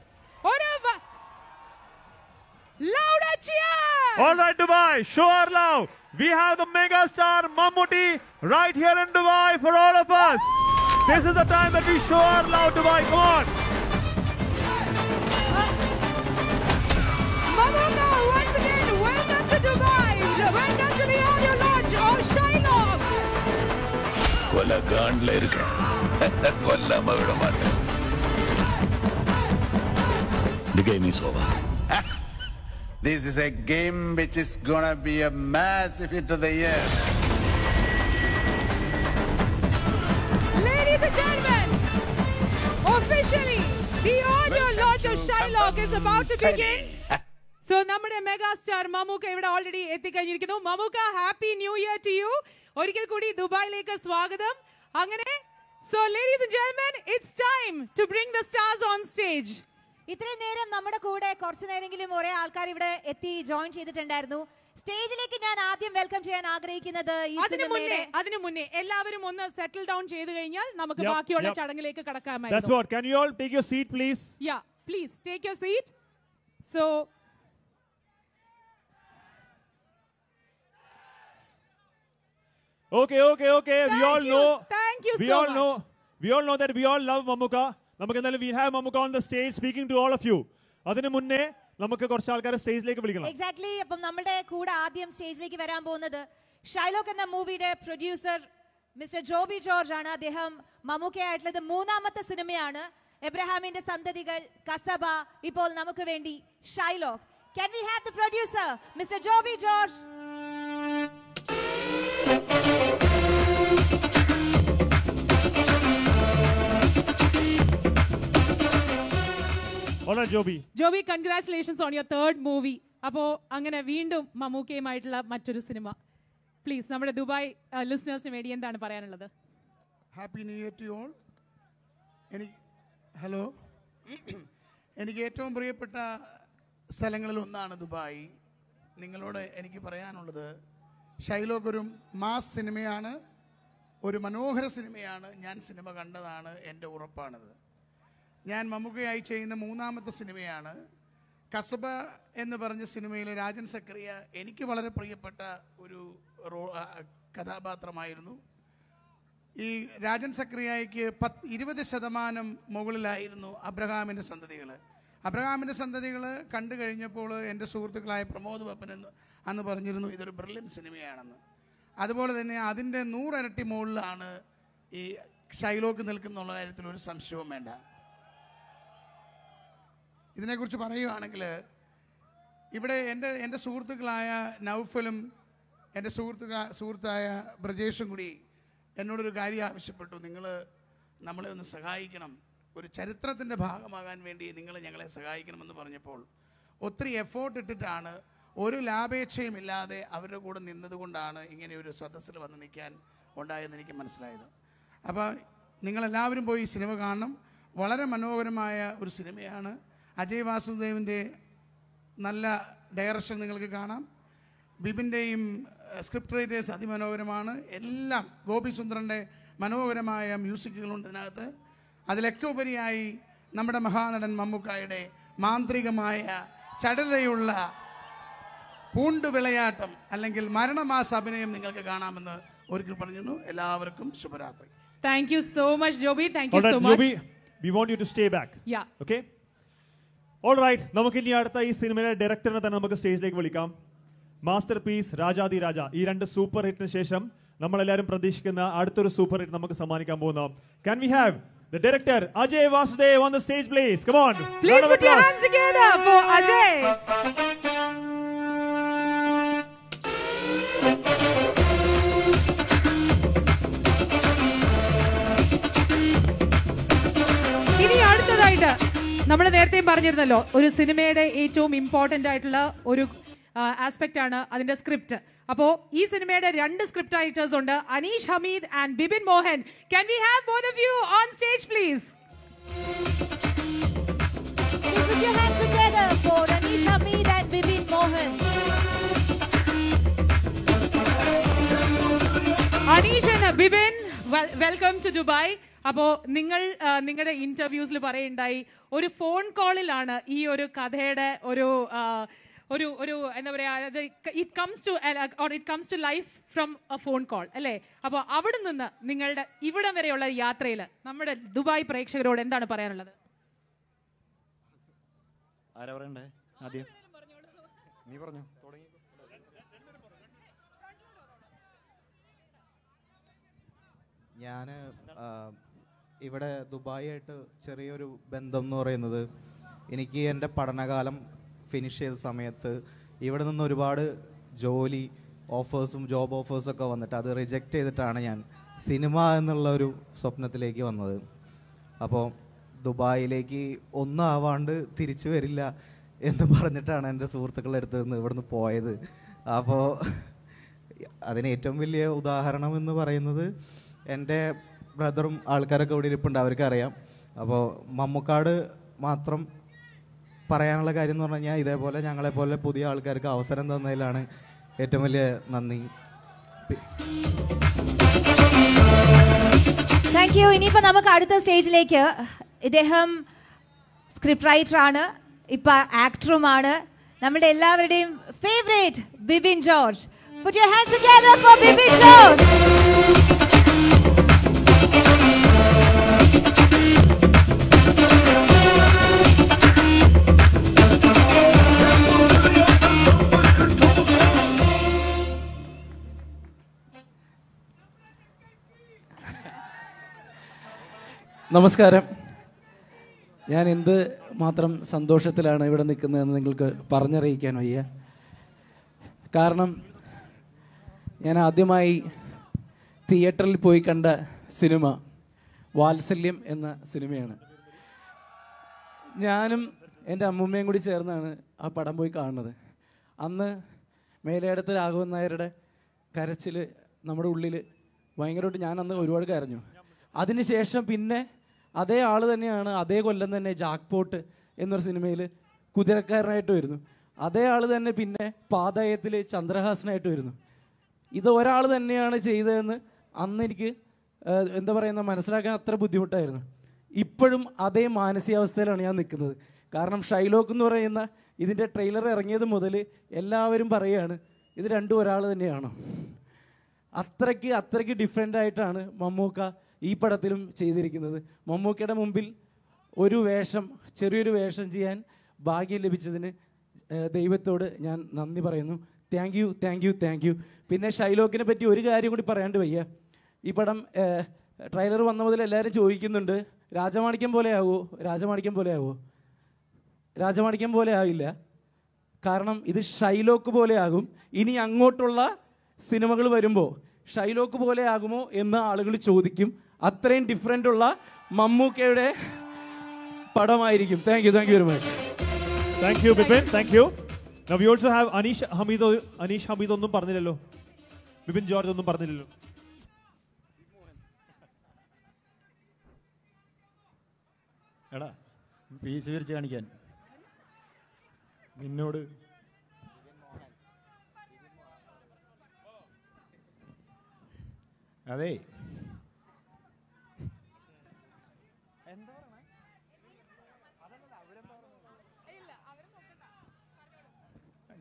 Louder cheer! All right, Dubai, show our love. We have the mega star Mammootty right here in Dubai for all of us. This is the time that we show our love, Dubai. Come on. கொலை காண்ட்ல இருக்கேன் கொல்லாம விட மாட்டேன் The game is over. This is a game which is gonna be a massive hit of the year. Ladies and gentlemen, officially, the audio launch of Shylock is about to begin. So നമ്മുടെ mega star Mammukka ഇവിടെ already എത്തിക്കഴിഞ്ഞിരിക്കുന്നു. Mammukka happy new year to you ഒരിക്കൽ കൂടി ദുബായിലേക്ക് സ്വാഗതം. അങ്ങനെ so ladies and gentlemen it's time to bring the stars on stage ഇത്രയും നേരം നമ്മുടെ കൂടെ കുറച്ചു നേരെങ്കിലും ഒരേ ആൾക്കാർ ഇവിടെ എത്തി ജോയിൻ ചെയ്തിട്ടുണ്ടായിരുന്നു. സ്റ്റേജിലേക്ക് ഞാൻ ആദ്യം വെൽക്കം ചെയ്യാൻ ആഗ്രഹിക്കുന്നത് അതിനു മുന്നേ അതിനു മുന്നേ എല്ലാവരും ഒന്ന് സെറ്റിൽ ഡൗൺ ചെയ്തു കഴിഞ്ഞാൽ നമുക്ക് ബാക്കിയുള്ള യുവർ ചടങ്ങിലേക്ക് please കടക്കാമായിരുന്നു please take your seat take your seat, please? Yeah, please take your seat. So, Okay, okay, we we all you. know. Thank you we so all much. know. We all know that we all love Mamuka. നമുക്ക് എന്തായാലും we have Mamuka on the stage speaking to all of you അതിനു മുന്നേ നമുക്ക് കുറച്ച് ആൾക്കാരെ സ്റ്റേജിലേക്ക് വിളിക്കണം exactly അപ്പം നമ്മുടെ കൂടെ ആദ്യം സ്റ്റേജിലേക്ക് വരാൻ പോകുന്നത് ഷൈലോക്ക് എന്ന മൂവിയുടെ പ്രൊഡ്യൂസർ മിസ്റ്റർ ജോബി ജോർജ് ആണ് അദ്ദേഹം മമ്മൂക്കയായിട്ടുള്ളത് മൂന്നാമത്തെ സിനിമയാണ് എബ്രഹാമിന്റെ സന്തതികൾ കസബ ഇപ്പോൾ നമുക്ക് വേണ്ടി Shylock can we have the producer mister Joby George Joby Joby congratulations on your third movie അപ്പോ അങ്ങനെ വീണ്ടും മമ്മൂക്കയുമായിട്ടുള്ള മറ്റൊരു സിനിമ. പ്ലീസ് നമ്മുടെ ദുബായ് ലിസ്ണേഴ്സിന് വേണ്ടി എന്താണ് പറയാനുള്ളത്? Happy new year to all എനിക്ക് ഹലോ എനിക്ക് ഏറ്റവും പ്രിയപ്പെട്ട സ്ഥലങ്ങളിൽ ഒന്നാണ് ദുബായ്. നിങ്ങളോട് എനിക്ക് പറയാനുള്ളത് ഷൈലോക്ക് ഒരു മാസ് സിനിമയാണ് ഒരു മനോഹര സിനിമയാണ് ഞാൻ സിനിമ കണ്ടതാണ് എന്റെ ഉറപ്പാണത്. ഞാൻ മമ്മൂക്കയായി ചെയ്യുന്ന മൂന്നാമത്തെ സിനിമയാണ്. കസബ എന്ന് പറഞ്ഞ സിനിമയിലെ രാജൻ സക്രിയ എനിക്ക് വളരെ പ്രിയപ്പെട്ട ഒരു റോ കഥാപാത്രമായിരുന്നു. ഈ രാജൻ സക്രിയയ്ക്ക് പത്ത് ഇരുപത് ശതമാനം മുകളിലായിരുന്നു അബ്രഹാമിന്റെ സന്തതികൾ അബ്രഹാമിന്റെ സന്തതികൾ കണ്ടു കഴിഞ്ഞപ്പോൾ എന്റെ സുഹൃത്തുക്കളായ പ്രമോദ് പപ്പൻ എന്ന് അന്ന് പറഞ്ഞിരുന്നു. ഇതൊരു ബ്രില്യൻ സിനിമയാണെന്ന് അതുപോലെ തന്നെ അതിന്റെ നൂറരട്ടി മുകളിലാണ് ഈ ഷൈലോക്ക് നിൽക്കുന്നുള്ള കാര്യത്തിൽ ഒരു സംശയവും വേണ്ട. ഇതിനെക്കുറിച്ച് പറയുകയാണെങ്കിൽ ഇവിടെ എന്റെ എന്റെ സുഹൃത്തുക്കളായ നൗഫലും എന്റെ സുഹൃത്തുക്ക സുഹൃത്തായ ബ്രജേഷും കൂടി എന്നോടൊരു കാര്യം ആവശ്യപ്പെട്ടു. നിങ്ങൾ നമ്മളെ ഒന്ന് സഹായിക്കണം. ഒരു ചരിത്രത്തിന്റെ ഭാഗമാകാൻ വേണ്ടി നിങ്ങൾ ഞങ്ങളെ സഹായിക്കണമെന്ന് പറഞ്ഞപ്പോൾ ഒത്തിരി എഫേർട്ട് ഇട്ടിട്ടാണ് ഒരു ലാഭേച്ഛയും ഇല്ലാതെ അവരുടെ കൂടെ നിന്നതുകൊണ്ടാണ് ഇങ്ങനെ ഒരു സദസ്സിൽ വന്ന് നിൽക്കാൻ ഉണ്ടായെന്ന് എനിക്ക് മനസ്സിലായത്. അപ്പോൾ നിങ്ങളെല്ലാവരും പോയി ഈ സിനിമ കാണണം. വളരെ മനോഹരമായ ഒരു സിനിമയാണ്. അജയ് വാസുദേവിന്റെ നല്ല ഡയറക്ഷൻ നിങ്ങൾക്ക് കാണാം. ബിബിന്റെയും സ്ക്രിപ്റ്റ് റൈറ്റേഴ്സ് അതിമനോഹരമാണ്. എല്ലാം ഗോപി സുന്ദറിന്റെ മനോഹരമായ മ്യൂസിക്കുകളുണ്ട് ഇതിനകത്ത്. അതിലൊക്കെ ഉപരിയായി നമ്മുടെ മഹാനടൻ മമ്മൂക്കായുടെ മാന്ത്രികമായ ചടുലയുള്ള പൂണ്ടു വിളയാട്ടം അല്ലെങ്കിൽ മരണമാസ അഭിനയം നിങ്ങൾക്ക് കാണാമെന്ന് ഒരിക്കൽ പറഞ്ഞിരുന്നു എല്ലാവർക്കും ശുഭരാത്രി thank you so much Joby thank you so much we we want you to stay back. Yeah. Okay? All right, നമുക്ക് ഇനി അടുത്ത ഈ സിനിമയുടെ ഡയറക്ടറിനെ തന്നെ നമുക്ക് സ്റ്റേജിലേക്ക് വിളിക്കാം മാസ്റ്റർ പീസ് രാജാതി രാജ ഈ രണ്ട് സൂപ്പർ ഹിറ്റിന് ശേഷം നമ്മൾ എല്ലാവരും പ്രതീക്ഷിക്കുന്ന അടുത്തൊരു സൂപ്പർ ഹിറ്റ് നമുക്ക് സമ്മാനിക്കാൻ പോകുന്ന Can we have the director Ajay Vasudev on the stage, please? Come on. Please put your for hands together for Ajay. അടുത്തതായിട്ട് നമ്മൾ നേരത്തെയും പറഞ്ഞിരുന്നല്ലോ ഒരു സിനിമയുടെ ഏറ്റവും ഇമ്പോർട്ടന്റ് ആയിട്ടുള്ള ഒരു ആസ്പെക്റ്റ് ആണ് അതിന്റെ സ്ക്രിപ്റ്റ് അപ്പോ ഈ സിനിമയുടെ രണ്ട് സ്ക്രിപ്റ്റ് റൈറ്റേഴ്സ് ഉണ്ട് Aneesh Hameed and Bibin Mohan can we have both of you on stage please Please put your hands together for Anish Hamid and Bibin Mohan. Aneesh Dubai. Bibin welcome to Dubai അപ്പോ നിങ്ങൾ നിങ്ങളുടെ ഇന്റർവ്യൂസിൽ പറയുണ്ടായി ഒരു phone കോളിലാണ് ഈ ഒരു കഥയുടെ ഒരു ഒരു ഒരു എന്താ പറയാ it comes to or it comes to life from a phone call അല്ലേ? അപ്പോൾ അവിടെ നിന്ന് നിങ്ങളുടെ ഇവിടം വരെയുള്ള യാത്രയിൽ നമ്മുടെ ദുബായ് പ്രേക്ഷകരോട് എന്താണ് പറയാനുള്ളത്? ആരാ പറയണ്ടേ? ആദ്യം. നീ പറഞ്ഞു. തുടങ്ങി ഞാൻ ഇവിടെ ദുബായായിട്ട് ചെറിയൊരു ബന്ധം എന്ന് പറയുന്നത് എനിക്ക് എന്റെ പഠനകാലം ഫിനിഷ് ചെയ്ത സമയത്ത് ഇവിടെ നിന്ന് ഒരുപാട് ജോലി ഓഫേഴ്സും ജോബ് ഓഫേഴ്സും ഒക്കെ വന്നിട്ട് അത് റിജക്റ്റ് ചെയ്തിട്ടാണ് ഞാൻ സിനിമ എന്നുള്ള ഒരു സ്വപ്നത്തിലേക്ക് വന്നത്. അപ്പോൾ ദുബായിലേക്ക് ഒന്നും ആവാണ്ട് തിരിച്ചു വരില്ല എന്ന് പറഞ്ഞിട്ടാണ് എന്റെ സുഹൃത്തുക്കളുടെ അടുത്ത് നിന്ന് ഇവിടുന്ന് പോയത്. അപ്പോൾ അതിന് ഏറ്റവും വലിയ ഉദാഹരണം എന്ന് പറയുന്നത് എന്റെ ബ്രദറും ആൾക്കാരൊക്കെ ഇവിടെ ഇരിപ്പുണ്ട് അവർക്ക് അറിയാം അപ്പോൾ മമ്മൂക്കാട് മാത്രം പറയാനുള്ള കാര്യം എന്ന് പറഞ്ഞു കഴിഞ്ഞാൽ ഇതേപോലെ ഞങ്ങളെപ്പോലെ പുതിയ ആൾക്കാർക്ക് അവസരം തന്നതിലാണ് ഏറ്റവും വലിയ നന്ദി. താങ്ക് യു ഇനിയിപ്പോൾ നമുക്ക് അടുത്ത സ്റ്റേജിലേക്ക് ഇദ്ദേഹം സ്ക്രിപ്റ്റ് റൈറ്റർ ആണ് ഇപ്പൊ ആക്ടറുമാണ് നമ്മുടെ എല്ലാവരുടെയും favourite Bibin George. Put your hands together for Bibi George. നമസ്കാരം. ഞാൻ എന്ത് മാത്രം സന്തോഷത്തിലാണ് ഇവിടെ നിൽക്കുന്നതെന്ന് നിങ്ങൾക്ക് പറഞ്ഞറിയിക്കാൻ വയ്യ. കാരണം ഞാൻ ആദ്യമായി തിയേറ്ററിൽ പോയി കണ്ട സിനിമ വാത്സല്യം എന്ന സിനിമയാണ്. ഞാനും എന്റെ അമ്മൂമ്മയും കൂടി ചേർന്നാണ് ആ പടം പോയി കാണുന്നത്. അന്ന് മേലേടത്ത് രാഘവൻ നായരുടെ കരച്ചിൽ നമ്മുടെ ഉള്ളിൽ ഭയങ്കരമായിട്ട് ഞാൻ അന്ന് ഒരുപാട് കരഞ്ഞു. അതിനുശേഷം പിന്നെ അതേ ആൾ തന്നെയാണ് അതേ കൊല്ലം തന്നെ ജാക്ക്പോട്ട് എന്നൊരു സിനിമയിൽ കുതിരക്കാരനായിട്ട് വരുന്നു. അതേ ആൾ തന്നെ പിന്നെ പാതയത്തിൽ ചന്ദ്രഹാസനായിട്ട് വരുന്നു. ഇത് ഒരാൾ തന്നെയാണ് ചെയ്തതെന്ന് അന്ന് എനിക്ക് എന്താ പറയുന്ന മനസ്സിലാക്കാൻ അത്ര ബുദ്ധിമുട്ടായിരുന്നു. ഇപ്പോഴും അതേ മാനസികാവസ്ഥയിലാണ് ഞാൻ നിൽക്കുന്നത്. കാരണം ഷൈലോക്ക് എന്ന് പറയുന്ന ഇതിന്റെ ട്രെയിലർ ഇറങ്ങിയത് മുതൽ എല്ലാവരും പറയുകയാണ് ഇത് രണ്ടും ഒരാൾ തന്നെയാണോ? അത്രയ്ക്ക് അത്രയ്ക്ക് ഡിഫറെന്റ് ആയിട്ടാണ് മമ്മൂക്ക ഈ പടത്തിലും ചെയ്തിരിക്കുന്നത്. മമ്മൂക്കയുടെ മുമ്പിൽ ഒരു വേഷം ചെറിയൊരു വേഷം ചെയ്യാൻ ഭാഗ്യം ലഭിച്ചതിന് ദൈവത്തോട് ഞാൻ നന്ദി പറയുന്നു. Thank you thank you thank you പിന്നെ ഷൈലോക്കിനെ പറ്റി ഒരു കാര്യം കൂടി പറയാണ്ട് വയ്യ. ഈ പടം ട്രെയിലർ വന്ന മുതൽ എല്ലാവരും ചോദിക്കുന്നുണ്ട് രാജമാണിക്യം പോലെയാവോ രാജമാണിക്യം പോലെയാവോ രാജമാണിക്യം പോലെ ആവില്ല. കാരണം ഇത് ഷൈലോക്ക് പോലെയാകും ഇനി അങ്ങോട്ടുള്ള സിനിമകൾ വരുമ്പോൾ ഷൈലോക്ക് പോലെയാകുമോ എന്ന് ആളുകൾ ചോദിക്കും. അത്രയും ഡിഫറെന്റ് ഉള്ള മമ്മൂക്കയുടെ പടമായിരിക്കും. Thank you thank you very much thank you Bipin thank you now you also have Aneesh Hameed Aneesh Hameed ഒന്നും പറഞ്ഞില്ലല്ലോ. ബിപിൻ ജോർജ് ഒന്നും പറഞ്ഞില്ലല്ലോ. എടാ പീസ് വിരിച്ച് കാണിക്കാൻ. നിന്നോട്. അതെ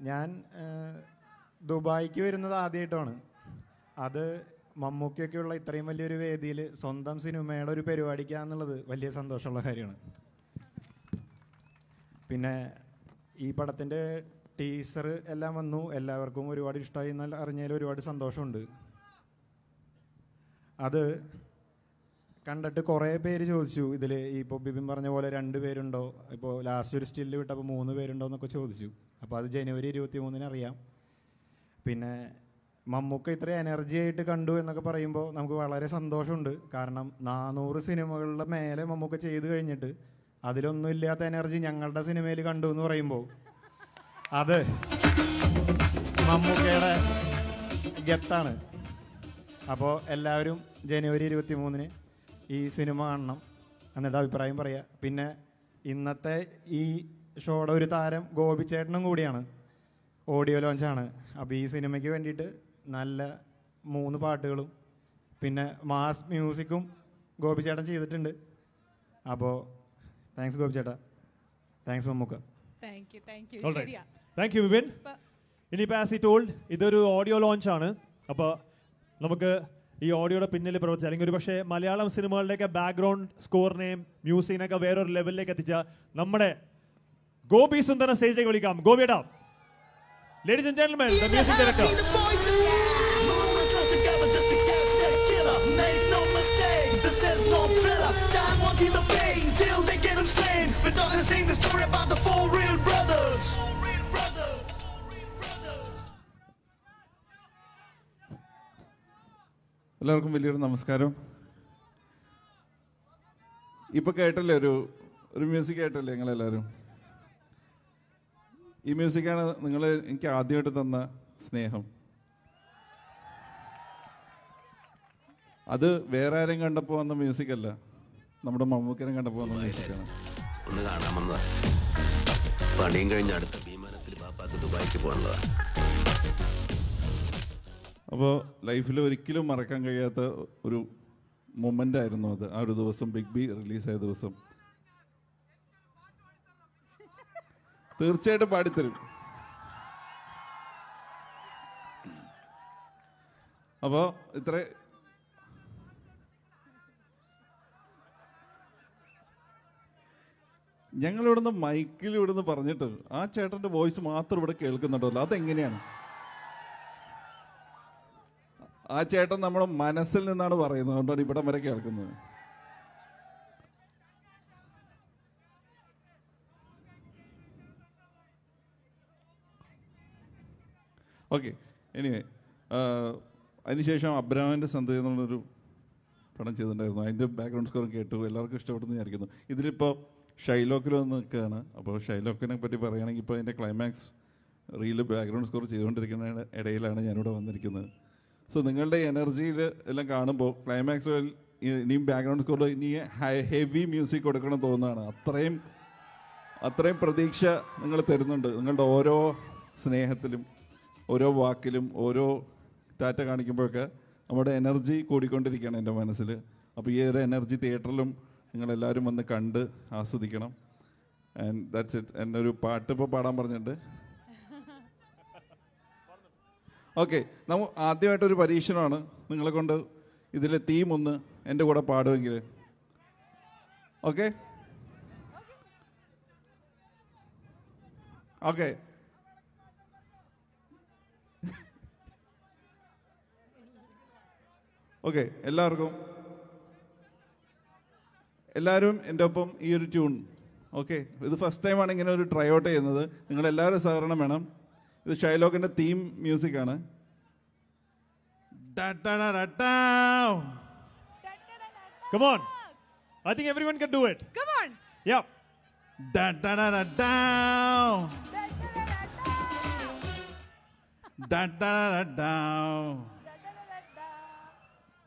ഞാൻ ദുബായിക്ക് വരുന്നത് ആദ്യമായിട്ടാണ് അത് മമ്മൂക്കൊക്കെയുള്ള ഇത്രയും വലിയൊരു വേദിയിൽ സ്വന്തം സിനിമയുടെ ഒരു പരിപാടിക്കാന്നുള്ളത് വലിയ സന്തോഷമുള്ള കാര്യമാണ്. പിന്നെ ഈ പടത്തിന്റെ ടീസർ എല്ലാം വന്നു. എല്ലാവർക്കും ഒരുപാട് ഇഷ്ടമായി എന്നാൽ അറിഞ്ഞതിൽ ഒരുപാട് സന്തോഷമുണ്ട്. അത് കണ്ടിട്ട് കുറേ പേര് ചോദിച്ചു. ഇതിൽ ഇപ്പോൾ ബിബിൻ പറഞ്ഞ പോലെ രണ്ട് പേരുണ്ടോ? ഇപ്പോൾ ലാസ്റ്റ് ഒരു സ്റ്റില്ല് വിട്ടപ്പോൾ മൂന്ന് പേരുണ്ടോ എന്നൊക്കെ ചോദിച്ചു. അപ്പോൾ അത് ജനുവരി ഇരുപത്തി മൂന്നിന് അറിയാം. പിന്നെ മമ്മൂക്ക ഇത്ര എനർജി ആയിട്ട് കണ്ടു എന്നൊക്കെ പറയുമ്പോൾ നമുക്ക് വളരെ സന്തോഷമുണ്ട്. കാരണം നാനൂറ് സിനിമകളുടെ മേലെ മമ്മൂക്ക ചെയ്ത് കഴിഞ്ഞിട്ട് അതിലൊന്നും ഇല്ലാത്ത എനർജി ഞങ്ങളുടെ സിനിമയിൽ കണ്ടു എന്ന് പറയുമ്പോൾ. അത് മമ്മൂക്കയുടെ ഗത്താണ്. അപ്പോൾ എല്ലാവരും ജനുവരി ഇരുപത്തി മൂന്നിന് ഈ സിനിമ കാണണം. എന്നിട്ട് അഭിപ്രായം പറയുക പിന്നെ ഇന്നത്തെ ഈ ഷോയുടെ ഒരു താരം ഗോപിച്ചേട്ടനും കൂടിയാണ്. ഓഡിയോ ലോഞ്ചാണ് അപ്പോൾ ഈ സിനിമയ്ക്ക് വേണ്ടിയിട്ട് നല്ല മൂന്ന് പാട്ടുകളും പിന്നെ മാസ് മ്യൂസിക്കും ഗോപിച്ചേട്ടൻ ചെയ്തിട്ടുണ്ട്. അപ്പോൾ thanks ഗോപിച്ചേട്ടാ thanks Mammukka. Thank you thank you All right. ശരിയാ. Thank you Vipin. ഇനിയിപ്പോൾ ആസ് ടോൾഡ് ഇതൊരു ഓഡിയോ ലോഞ്ച് ആണ്. അപ്പോൾ നമുക്ക് ഈ ഓഡിയോയുടെ പിന്നിൽ പ്രവർത്തിച്ച അല്ലെങ്കിൽ ഒരു പക്ഷേ മലയാളം സിനിമകളുടെയൊക്കെ ബാക്ക്ഗ്രൗണ്ട് സ്കോറിനെയും മ്യൂസിക്കിനെയൊക്കെ വേറൊരു ലെവലിലേക്ക് എത്തിച്ച നമ്മുടെ ഗോപി സുന്ദര സ്റ്റേജിലേക്ക് വിളിക്കാം ഗോപിയുടെ ladies and gentlemen the music director. എല്ലാവർക്കും വലിയൊരു നമസ്കാരം ഇപ്പൊ കേട്ടല്ലേ ഒരു ഒരു മ്യൂസിക് കേട്ടല്ലേ നിങ്ങളെല്ലാവരും ഈ മ്യൂസിക്കാണ് നിങ്ങൾ എനിക്ക് ആദ്യമായിട്ട് തന്ന സ്നേഹം. അത് വേറെ ആരും കണ്ടപ്പോൾ വന്ന മ്യൂസിക് അല്ല. നമ്മുടെ മമ്മൂക്കനെ കണ്ടപ്പോൾ വന്ന മ്യൂസിക്കാണ്. ഒന്ന് പണിയും കഴിഞ്ഞ അടുത്ത വിമാനത്തിൽ ബാപ്പാക്ക് ദുബായിക്ക് പോകാനുള്ളതാ അപ്പോൾ ലൈഫിൽ ഒരിക്കലും മറക്കാൻ കഴിയാത്ത ഒരു മൊമെന്റ് ആയിരുന്നു അത്. ആ ഒരു ദിവസം ബിഗ് ബി റിലീസായ ദിവസം. തീർച്ചയായിട്ടും പാടിത്തരും. അപ്പോ ഇത്ര. ഞങ്ങൾ ഇവിടുന്ന് മൈക്കിൽ ഇവിടുന്ന് പറഞ്ഞിട്ട് ആ ചേട്ടന്റെ വോയിസ് മാത്രം ഇവിടെ കേൾക്കുന്നുണ്ടല്ലോ. അതെങ്ങനെയാണ്? ആ ചേട്ടൻ നമ്മുടെ മനസ്സിൽ നിന്നാണ് പറയുന്നത്. അതുകൊണ്ടാണ് ഇവിടം വരെ കേൾക്കുന്നത്. ഓക്കെ എനിവേ അതിനുശേഷം അബ്രാമിന്റെ സന്ധി എന്നുള്ളൊരു പടം ചെയ്തിട്ടുണ്ടായിരുന്നു. അതിന്റെ ബാക്ക്ഗ്രൗണ്ട് സ്കോറും കേട്ടു. എല്ലാവർക്കും ഇഷ്ടപ്പെട്ടെന്ന് വിചാരിക്കുന്നു. ഇതിലിപ്പോൾ ഷൈലോക്കിൽ വന്ന് നിൽക്കുകയാണ്. അപ്പോൾ ഷൈലോക്കിനെ പറ്റി പറയുകയാണെങ്കിൽ ഇപ്പോൾ അതിന്റെ ക്ലൈമാക്സ് റീൽ ബാക്ക്ഗ്രൗണ്ട് സ്കോർ ചെയ്തുകൊണ്ടിരിക്കുന്ന ഇടയിലാണ് ഞാനിവിടെ വന്നിരിക്കുന്നത്. സോ നിങ്ങളുടെ എനർജിയിൽ എല്ലാം കാണുമ്പോൾ ക്ലൈമാക്സ് ഇനിയും ബാക്ക്ഗ്രൗണ്ട് സ്കോറിൽ ഇനി ഹെവി മ്യൂസിക് കൊടുക്കണം തോന്നുന്നതാണ്. അത്രയും അത്രയും പ്രതീക്ഷ നിങ്ങൾ തരുന്നുണ്ട്. നിങ്ങളുടെ ഓരോ സ്നേഹത്തിലും. ഓരോ വാക്കിലും ഓരോ ടാറ്റ കാണിക്കുമ്പോഴൊക്കെ നമ്മുടെ എനർജി കൂടിക്കൊണ്ടിരിക്കുകയാണ് എന്റെ മനസ്സിൽ. അപ്പോൾ ഈ ഒരു എനർജി തിയേറ്ററിലും നിങ്ങളെല്ലാവരും വന്ന് കണ്ട് ആസ്വദിക്കണം. ആൻഡ് ദാറ്റ്സ് ഇറ്റ് എന്റെ ഒരു പാട്ട് ഇപ്പോൾ പാടാൻ പറഞ്ഞിട്ടുണ്ട്. ഓക്കെ നമ്മൾ ആദ്യമായിട്ടൊരു പരീക്ഷണമാണ് നിങ്ങളെ കൊണ്ട് ഇതിലെ തീം ഒന്ന് എന്റെ കൂടെ പാടുമെങ്കിൽ. ഓക്കെ ഓക്കെ ഓക്കെ എല്ലാവർക്കും എല്ലാവരും എന്റെ ഒപ്പം ഈ ഒരു ട്യൂൺ ഓക്കെ ഇത് ഫസ്റ്റ് ടൈമാണ് ഇങ്ങനെ ഒരു ട്രൈ ഔട്ട് ചെയ്യുന്നത് നിങ്ങൾ എല്ലാവരും സഹകരണം വേണം ഇത് ഷൈലോക്കിന്റെ തീം മ്യൂസിക്കാണ് Come on. I think everyone can do it. Come on. Yep. Da da da da da. Da da da da. Da da da da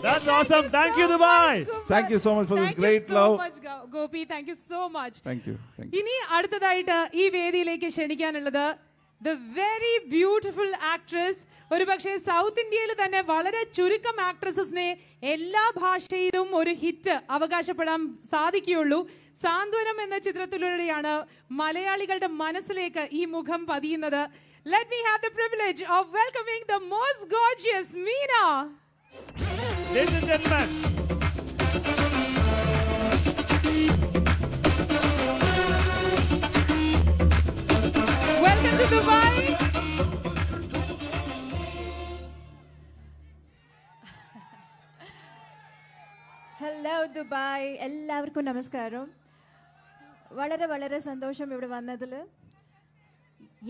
That's awesome. Thank you, Dubai. Thank you so much for this Thank great you so love. much, Go- Gopi. Thank you so much. Thank you. Thank you. ഇനി അടുത്തതായിട്ട് ഈ വേദിയിലേക്ക് ക്ഷണിക്കാനുള്ളത് the very beautiful actress ഒരു പക്ഷേ south ഇന്ത്യയിൽ തന്നെ വളരെ ചുരുക്കം ആക്ട്രസസിനെ എല്ലാ ഭാഷയിലും ഒരു ഹിറ്റ് അവകാശപ്പെടാൻ സാധിക്കുകയുള്ളൂ സാന്ത്വനം എന്ന ചിത്രത്തിലൂടെയാണ് മലയാളികളുടെ മനസ്സിലേക്ക് ഈ മുഖം പതിയുന്നത് let me have the privilege of welcoming the most gorgeous Meena Ladies and gentlemen, welcome to Dubai hello Dubai എല്ലാവർക്കും നമസ്കാരം. വളരെ വളരെ സന്തോഷം ഇവിടെ വന്നതിൽ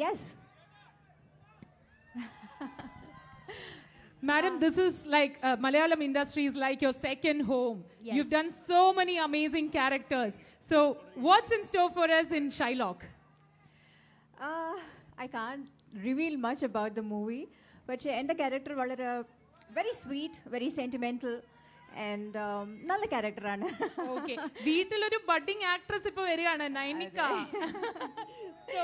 yes Madam, this is like uh, Malayalam industry is like your second home. Yes. You've done so many amazing characters. So, what's in store for us in Shylock? I can't reveal much about the movie പക്ഷേ എൻ്റെ character വളരെ very sweet very sentimental and നല്ല ക്യാരക്ടറാണ് Okay. വീട്ടിലൊരു budding actress ഇപ്പൊ വരികയാണ് Nainika so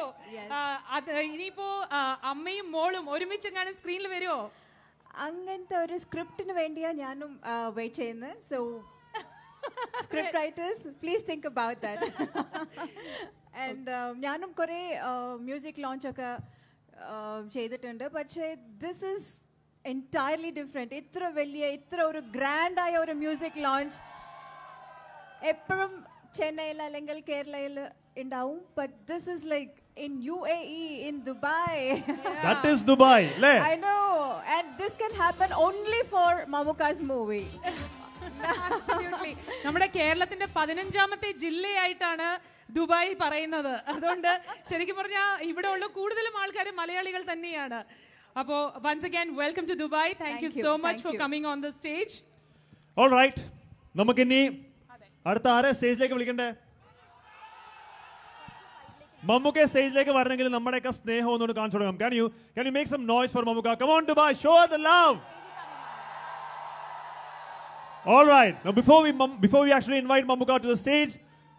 അത് ഇനിയിപ്പോ ആ, അമ്മയും മോളും ഒരുമിച്ചെങ്ങാനും സ്ക്രീനിൽ വരുമോ അങ്ങനത്തെ ഒരു സ്ക്രിപ്റ്റിന് വേണ്ടിയാ ഞാനും വെയിറ്റ് ചെയ്യുന്നത് so script writers please think about that and ഞാനും കുറേ മ്യൂസിക് ലോഞ്ച് ലോഞ്ചൊക്കെ ചെയ്തിട്ടുണ്ട്. പക്ഷേ ദിസ് ഈസ് എന്റയർലി ഡിഫറെന്റ് ഇത്ര വലിയ ഇത്ര ഒരു ഗ്രാൻഡായ ഒരു മ്യൂസിക് ലോഞ്ച് എപ്പോഴും ചെന്നൈയിൽ അല്ലെങ്കിൽ കേരളയിൽ ഉണ്ടാവും. But this is like in UAE, in Dubai. Yeah. that is Dubai. Le. I know, and this can happen only for Mamuka's movie. Absolutely. നമ്മുടെ കേരളത്തിന്റെ പതിനഞ്ചാമത്തെ ജില്ലയായിട്ടാണ് ദുബായ് പറയുന്നത് അതുകൊണ്ട് ശരിക്കും പറഞ്ഞാൽ ഇവിടെ ഉള്ള കൂടുതലും ആൾക്കാർ മലയാളികൾ തന്നെയാണ് അപ്പോ once again welcome to Dubai thank you so much for coming on the stage All right. നമുക്കിനി അടുത്ത ആരെ സ്റ്റേജിലേക്ക് വിളിക്കണ്ടേ മമ്മൂക്കെ സ്റ്റേജിലേക്ക് വരണമെങ്കിൽ നമ്മുടെയൊക്കെ സ്നേഹം ഒന്നുകൊണ്ട് കാണിച്ചു കൊടുക്കാം can you can you make some noise for Mammukka come on Dubai show the love All right. Now before we mum- before we actually invite Mamuka to the stage,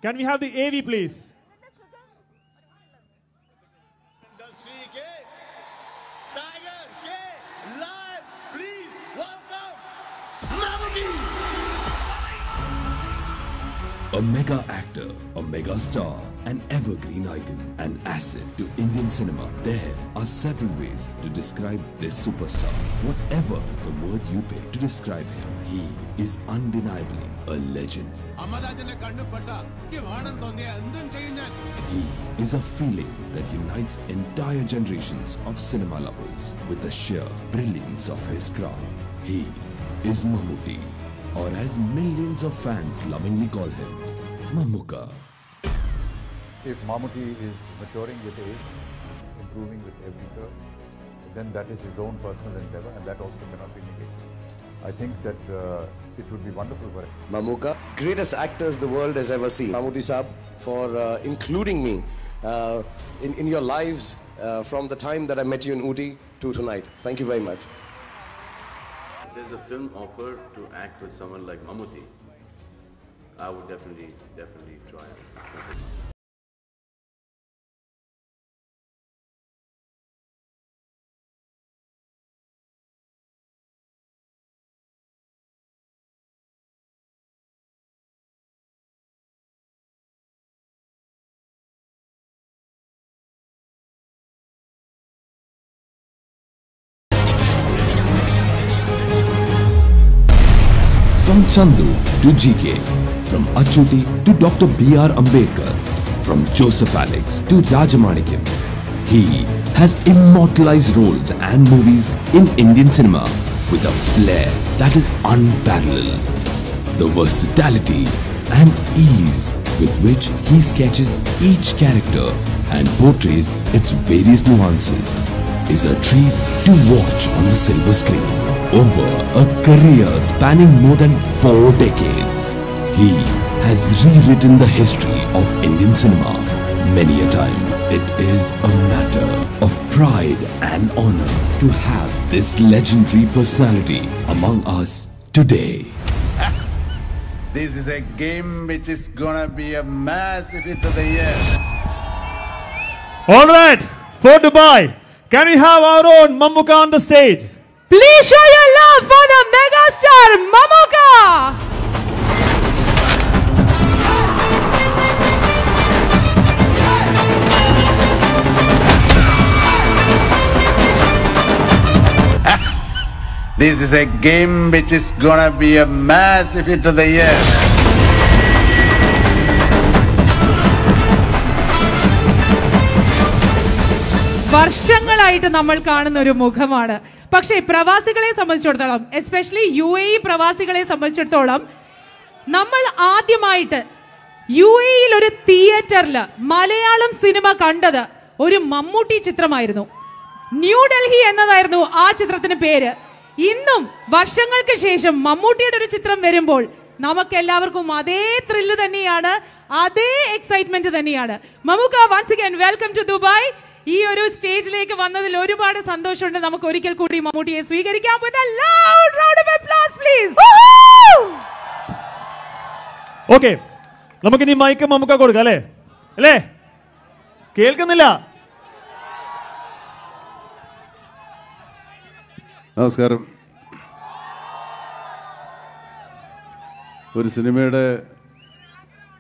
can we have the AV please? A mega actor, a mega star, an evergreen icon, an asset to Indian cinema. There are several ways to describe this superstar. Whatever the word you pick to describe him, he is undeniably a legend. He is a feeling that unites entire generations of cinema lovers with the sheer brilliance of his craft. He is Mahmoodi, or as millions of fans lovingly call him, Mamuka. If Mammootty is maturing with age, improving with every film, then that is his own personal endeavor and that also cannot be negated. I think that uh, it would be wonderful for him. Mamuka, greatest actors the world has ever seen. Mammootty Saab, for uh, including me uh, in, in your lives uh, from the time that I met you in Uti to tonight. Thank you very much. If there's a film offer to act with someone like Mammootty, I would definitely, definitely try it. Chandu to GK, from Achuti to Dr. B.R. Ambedkar, from Joseph Alex to Rajamanikam. He has immortalized roles and movies in Indian cinema with a flair that is unparalleled. The versatility and ease with which he sketches each character and portrays its various nuances is a treat to watch on the silver screen. Over a career spanning more than four decades, he has rewritten the history of Indian cinema many a time. It is a matter of pride and honor to have this legendary personality among us today. This is a game which is gonna be a massive hit of the year. All right, for Dubai, can we have our own Mamuka on the stage? Please show your love for the megastar Momoka! This is a game which is gonna be a massive hit of the year. വർഷങ്ങളായിട്ട് നമ്മൾ കാണുന്ന ഒരു മുഖമാണ് പക്ഷേ പ്രവാസികളെ സംബന്ധിച്ചിടത്തോളം especially U A E പ്രവാസികളെ സംബന്ധിച്ചിടത്തോളം നമ്മൾ ആദ്യമായിട്ട് യു എയിൽ ഒരു തിയേറ്ററിൽ മലയാളം സിനിമ കണ്ടത് ഒരു മമ്മൂട്ടി ചിത്രമായിരുന്നു. ന്യൂഡൽഹി എന്നതായിരുന്നു ആ ചിത്രത്തിന് പേര്. ഇന്നും വർഷങ്ങൾക്ക് ശേഷം മമ്മൂട്ടിയുടെ ഒരു ചിത്രം വരുമ്പോൾ നമുക്ക് എല്ലാവർക്കും അതേ ത്രില്ല് തന്നെയാണ് അതേ എക്സൈറ്റ്മെന്റ് തന്നെയാണ്. Mammukka once again welcome to Dubai ഈ ഒരു സ്റ്റേജിലേക്ക് വന്നതിൽ ഒരുപാട് സന്തോഷമുണ്ട്. നമുക്ക് ഒരിക്കൽ കൂടി മമ്മൂട്ടിയെ സ്വീകരിക്കാം. ഓക്കെ നമുക്ക് ഇനി round applause, please. ഓക്കെ നമുക്കിനി മൈക്ക് മമ്മൂക്ക കൊടുക്കാം അല്ലേ? അല്ലേ? കേൾക്കുന്നില്ല? നമസ്കാരം. ഒരു സിനിമയുടെ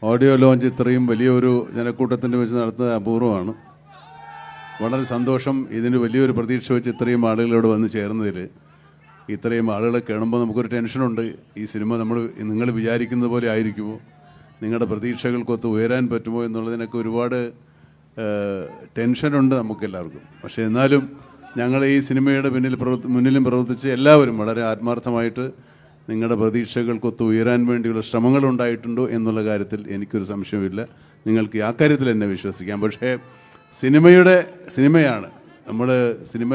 ഓഡിയോ ലോഞ്ച് ഇത്രയും വലിയൊരു ജനക്കൂട്ടത്തിന്റെ വെച്ച് നടത്തുന്നത് അപൂർവമാണ്. വളരെ സന്തോഷം. ഇതിന് വലിയൊരു പ്രതീക്ഷ വെച്ച് ഇത്രയും ആളുകളോട് വന്ന് ചേർന്നതിൽ ഇത്രയും ആളുകളെ കാണുമ്പോൾ നമുക്കൊരു ടെൻഷനുണ്ട്. ഈ സിനിമ നമ്മൾ നിങ്ങൾ വിചാരിക്കുന്നത് പോലെ ആയിരിക്കുമോ? നിങ്ങളുടെ പ്രതീക്ഷകൾക്കൊത്ത് ഉയരാൻ പറ്റുമോ എന്നുള്ളതിനൊക്കെ ഒരുപാട് ടെൻഷനുണ്ട് നമുക്കെല്ലാവർക്കും. പക്ഷേ എന്നാലും ഞങ്ങൾ ഈ സിനിമയുടെ പിന്നിൽ പ്രവർത്തി മുന്നിലും പ്രവർത്തിച്ച് എല്ലാവരും വളരെ ആത്മാർത്ഥമായിട്ട് നിങ്ങളുടെ പ്രതീക്ഷകൾക്കൊത്ത് ഉയരാൻ വേണ്ടിയുള്ള ശ്രമങ്ങളുണ്ടായിട്ടുണ്ടോ എന്നുള്ള കാര്യത്തിൽ എനിക്കൊരു സംശയമില്ല നിങ്ങൾക്ക് ആ കാര്യത്തിൽ എന്നെ വിശ്വസിക്കാം. പക്ഷേ സിനിമയുടെ സിനിമയാണ്. നമ്മൾ സിനിമ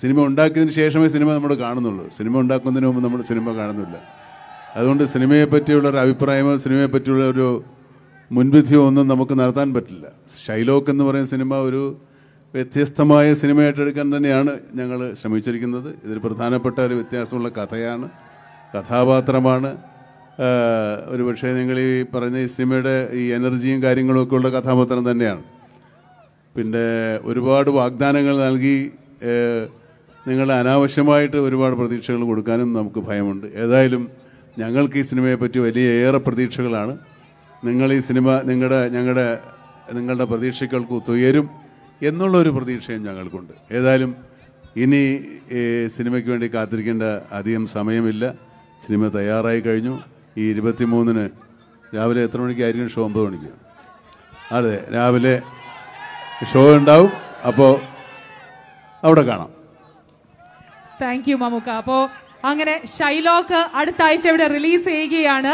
സിനിമ ഉണ്ടാക്കിയതിന് ശേഷമേ സിനിമ നമ്മൾ കാണുന്നുള്ളൂ. സിനിമ ഉണ്ടാക്കുന്നതിന് മുമ്പ് നമ്മൾ സിനിമ കാണുന്നില്ല. അതുകൊണ്ട് സിനിമയെ പറ്റിയുള്ള ഒരു അഭിപ്രായമോ സിനിമയെ പറ്റിയുള്ള ഒരു മുൻവിധിയോ ഒന്നും നമുക്ക് നടത്താൻ പറ്റില്ല. ഷൈലോക്ക് എന്ന് പറയുന്ന സിനിമ ഒരു വ്യത്യസ്തമായ സിനിമയായിട്ട് എടുക്കാൻ തന്നെയാണ് ഞങ്ങൾ ശ്രമിച്ചിരിക്കുന്നത്. ഇതിൽ പ്രധാനപ്പെട്ട ഒരു വ്യത്യാസമുള്ള കഥയാണ്. കഥാപാത്രമാണ്. ഒരു പക്ഷേ നിങ്ങൾ ഈ പറഞ്ഞ ഈ സിനിമയുടെ ഈ എനർജിയും കാര്യങ്ങളും ഒക്കെ ഉള്ള കഥാപാത്രം തന്നെയാണ്. പിന്നെ ഒരുപാട് വാഗ്ദാനങ്ങൾ നൽകി നിങ്ങൾ അനാവശ്യമായിട്ട് ഒരുപാട് പ്രതീക്ഷകൾ കൊടുക്കാനും നമുക്ക് ഭയമുണ്ട്. ഏതായാലും ഞങ്ങൾക്ക് ഈ സിനിമയെ പറ്റി വലിയ ഏറെ പ്രതീക്ഷകളാണ്. നിങ്ങൾ ഈ സിനിമ നിങ്ങളുടെ ഞങ്ങളുടെ നിങ്ങളുടെ പ്രതീക്ഷകൾക്ക് ഒത്തുയരും എന്നുള്ള ഒരു പ്രതീക്ഷയും ഞങ്ങൾക്കുണ്ട്. ഏതായാലും ഇനി സിനിമയ്ക്ക് വേണ്ടി കാത്തിരിക്കേണ്ട അധികം സമയമില്ല. സിനിമ തയ്യാറായി കഴിഞ്ഞു. ഈ ഇരുപത്തിമൂന്നിന് രാവിലെ എത്ര മണിക്കായിരിക്കും ഷോ ഒമ്പത് മണിക്ക്? അതെ രാവിലെ ഷോ ഉണ്ടാവും. അപ്പോൾ അവിടെ കാണാം. Thank you Mammukka. അപ്പോൾ അങ്ങനെ ഷൈലോക്ക് അടുത്ത ആഴ്ച ഇവിടെ റിലീസ് ചെയ്യുകയാണ്.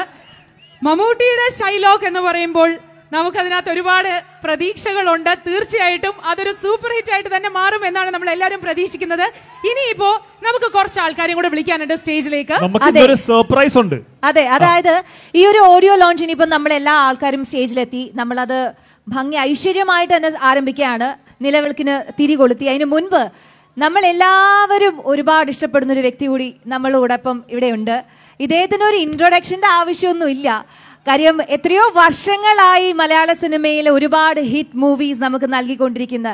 മമ്മൂട്ടിയുടെ ഷൈലോക്ക് എന്ന് പറയുമ്പോൾ നമുക്കതിനകത്ത് ഒരുപാട് പ്രതീക്ഷകളുണ്ട്. തീർച്ചയായിട്ടും അതൊരു സൂപ്പർ ഹിറ്റ് ആയിട്ട് തന്നെ മാറും എന്നാണ് നമ്മൾ എല്ലാവരും പ്രതീക്ഷിക്കുന്നത്. ഇനിയിപ്പോ നമുക്ക് കുറച്ച് ആൾക്കാരെയും കൂടെ വിളിക്കാനുണ്ട് സ്റ്റേജിലേക്ക്. നമുക്ക് ഇന്നൊരു സർപ്രൈസ് ഉണ്ട്. അതെ അതായത് ഈ ഒരു ഓഡിയോ ലോഞ്ച് ഇപ്പം നമ്മൾ എല്ലാ ആൾക്കാരും സ്റ്റേജിലെത്തി. നമ്മളത് ഭംഗി ഐശ്വര്യമായിട്ട് തന്നെ ആരംഭിക്കുകയാണ്. നിലവിളക്കിന് തിരി കൊളുത്തി. അതിന് മുൻപ് നമ്മൾ എല്ലാവരും ഒരുപാട് ഇഷ്ടപ്പെടുന്ന ഒരു വ്യക്തി കൂടി നമ്മളോടൊപ്പം ഇവിടെയുണ്ട്. ഇദ്ദേഹത്തിന് ഒരു ഇൻട്രൊഡക്ഷന്റെ ആവശ്യമൊന്നും ഇല്ല കാര്യം എത്രയോ വർഷങ്ങളായി മലയാള സിനിമയിൽ ഒരുപാട് ഹിറ്റ് മൂവീസ് നമുക്ക് നൽകിക്കൊണ്ടിരിക്കുന്ന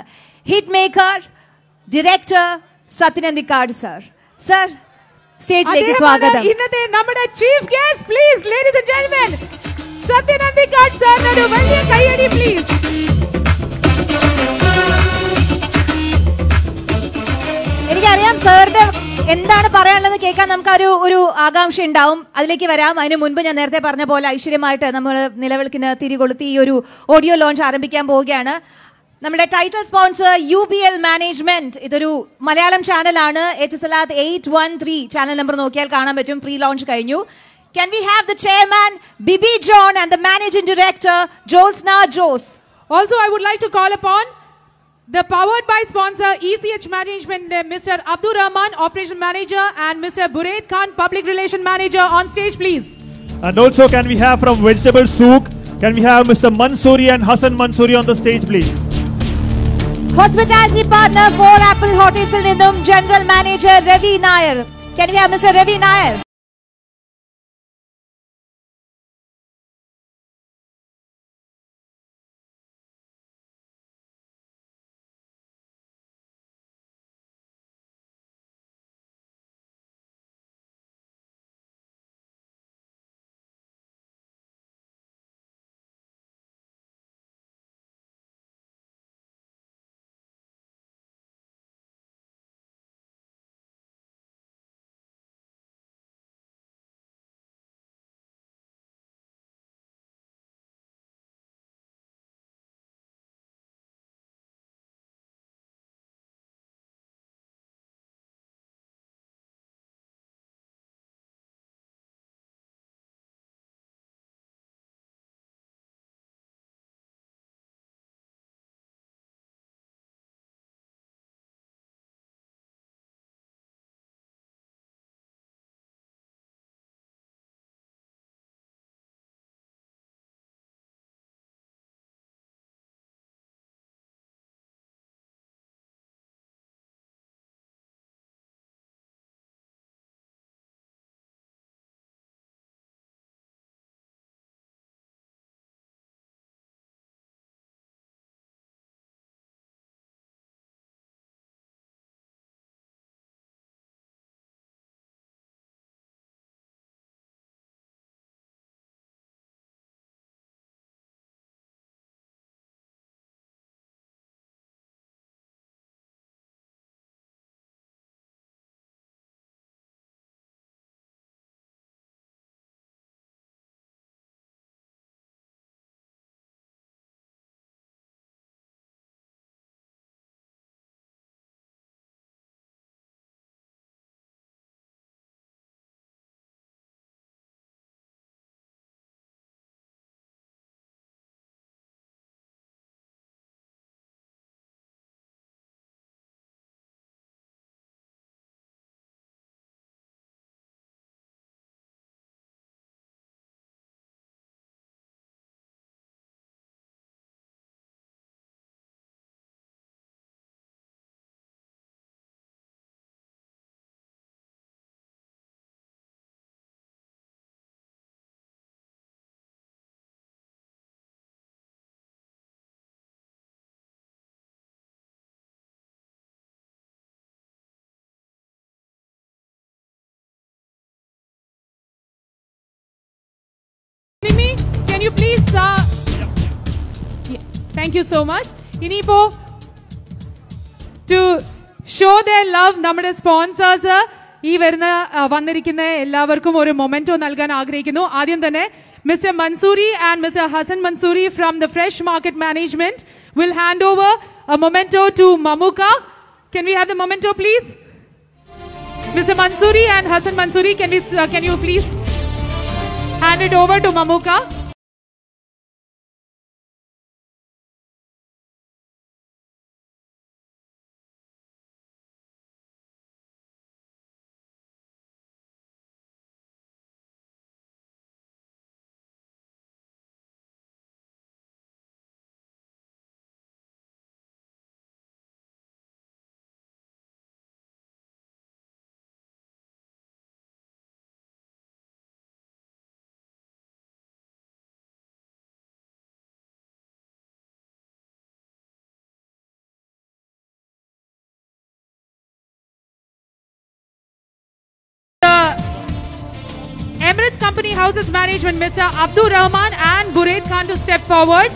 hit maker director Sathyan Anthikad sir sir സ്റ്റേജിലേക്ക് സ്വാഗതം. ഇന്നത്തെ നമ്മുടെ chief guest please ladies and gentlemen Sathyan Anthikad സാറിന് ഒരു വലിയ കൈയടി പ്ലീസ് എനിക്കറിയാം സാറിന്റെ എന്താണ് പറയാനുള്ളത്? കേൾക്കാൻ നമുക്ക് ഒരു ഒരു ആകാംക്ഷ ഉണ്ടാവും അതിലേക്ക് വരാം. അതിന് മുൻപ് ഞാൻ നേരത്തെ പറഞ്ഞ പോലെ ഐശ്വര്യമായിട്ട് നമ്മൾ നിലവിളക്കിന് തിരികൊളുത്തി ഈ ഒരു ഓഡിയോ ലോഞ്ച് ആരംഭിക്കാൻ പോവുകയാണ്. നമ്മുടെ title sponsor U B L management ഇതൊരു മലയാളം ചാനലാണ് H S Etisalat eight one three channel number നോക്കിയാൽ കാണാൻ പറ്റും. പ്രീ ലോഞ്ച് കഴിഞ്ഞു. Can we have the chairman, Bibi John, and the managing director, Jolsna Jose? Also, I would like to call upon the powered by sponsor ECH Management, uh, Mr. Abdur Rahman, Operation Manager, and Mr. Buret Khan, Public Relation Manager, on stage, please. And also, can we have from Vegetable Souk, can we have Mr. Mansoori and Hassan Mansoori on the stage, please? Hospitality partner for Apple Hotels in Nindum, General Manager Ravi Nair. Can we have Mr. Ravi Nair? You please? Uh, yeah, thank you so much. ഇനിയിപ്പോ to show the love നമ്മുടെ sponsors ഈ വരുന്ന ആ, വന്നിരിക്കുന്ന എല്ലാവർക്കും ഒരു memento നൽകാൻ ആഗ്രഹിക്കുന്നു ആദ്യം തന്നെ mister Mansoori and mister Hasan Mansoori from the fresh market management will hand over memento to Mammukka can we have the memento please mister Mansoori and Hasan Mansoori can we can you please hand it over to Mamuka. Emirates Company Houses Management, Mr. Abdur Rahman and Buret Khan to step forward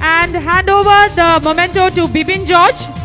and hand over the memento to Bibin George.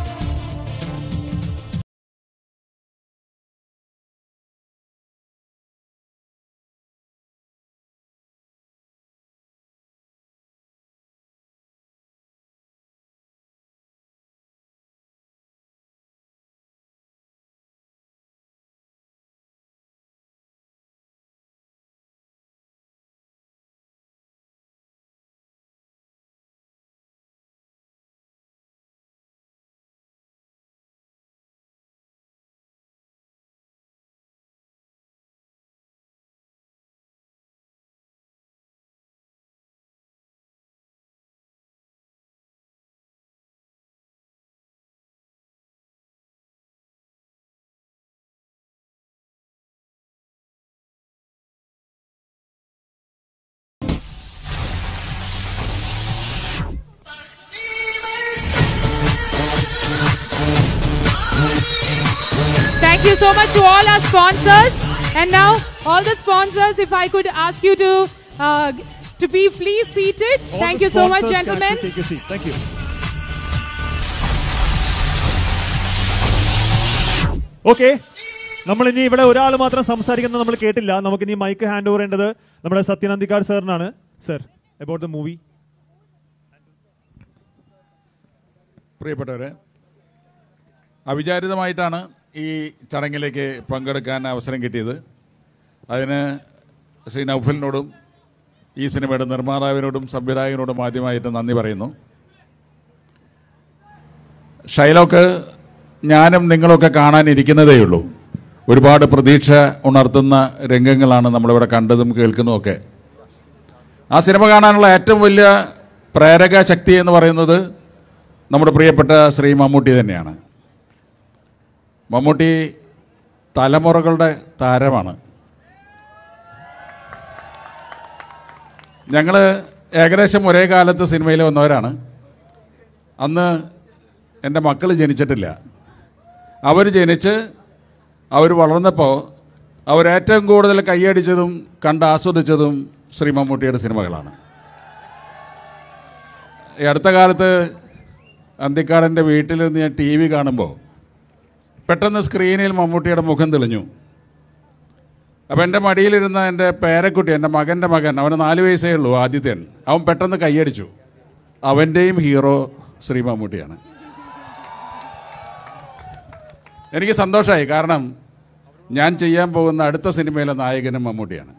So much to all our sponsors. And now, all the sponsors, if I could ask you to uh, to be please seated. All Thank you so much, gentlemen. Take your seat. Thank you. Okay. നമ്മൾ ഇനി ഇവിടെ ഒരാൾ മാത്രം സംസാരിക്കുന്നത് നമ്മൾ കേട്ടില്ല നമുക്ക് ഇനി മൈക്ക് ഹാൻഡ് ഓവർ ചെയ്യേണ്ടത് നമ്മുടെ സത്യനന്ദിക്കാട് സാറിനാണ് സർ അബൌട്ട് ദ മൂവി പ്രിയപ്പെട്ടവരെ അവിചാരിതമായിട്ടാണ് ഈ ചടങ്ങിലേക്ക് പങ്കെടുക്കാൻ അവസരം കിട്ടിയത്. അതിന് ശ്രീ നൗഫലിനോടും ഈ സിനിമയുടെ നിർമ്മാതാവിനോടും സംവിധായകനോടും ആദ്യമായിട്ട് നന്ദി പറയുന്നു. ഷൈലോക്ക് ഞാനും നിങ്ങളൊക്കെ കാണാനിരിക്കുന്നതേ ഉള്ളൂ. ഒരുപാട് പ്രതീക്ഷ ഉണർത്തുന്ന രംഗങ്ങളാണ് നമ്മളിവിടെ കണ്ടതും കേൾക്കുന്നതും ഒക്കെ. ആ സിനിമ കാണാനുള്ള ഏറ്റവും വലിയ പ്രേരക ശക്തി എന്ന് പറയുന്നത് നമ്മുടെ പ്രിയപ്പെട്ട ശ്രീ മമ്മൂട്ടി തന്നെയാണ്. മമ്മൂട്ടി തലമുറകളുടെ താരമാണ്. ഞങ്ങൾ ഏകദേശം ഒരേ കാലത്ത് സിനിമയിൽ വന്നവരാണ്. അന്ന് എന്റെ മക്കൾ ജനിച്ചിട്ടില്ല. അവർ ജനിച്ച് അവർ വളർന്നപ്പോൾ അവരേറ്റവും കൂടുതൽ കൈയടിച്ചതും കണ്ട് ആസ്വദിച്ചതും ശ്രീ മമ്മൂട്ടിയുടെ സിനിമകളാണ്. ഈ അടുത്ത കാലത്ത് അന്തിക്കാടന്റെ വീട്ടിലിരുന്ന് ഞാൻ ടി വി കാണുമ്പോൾ പെട്ടെന്ന് സ്ക്രീനിൽ മമ്മൂട്ടിയുടെ മുഖം തെളിഞ്ഞു. അപ്പോൾ എന്റെ മടിയിലിരുന്ന എന്റെ പേരക്കുട്ടി എന്റെ മകന്റെ മകൻ അവന് നാല് വയസ്സേ ഉള്ളൂ ആദിത്യൻ. അവൻ പെട്ടെന്ന് കൈയടിച്ചു. അവന്റെയും ഹീറോ ശ്രീ മമ്മൂട്ടിയാണ്. എനിക്ക് സന്തോഷമായി കാരണം ഞാൻ ചെയ്യാൻ പോകുന്ന അടുത്ത സിനിമയിലെ നായകനും മമ്മൂട്ടിയാണ്.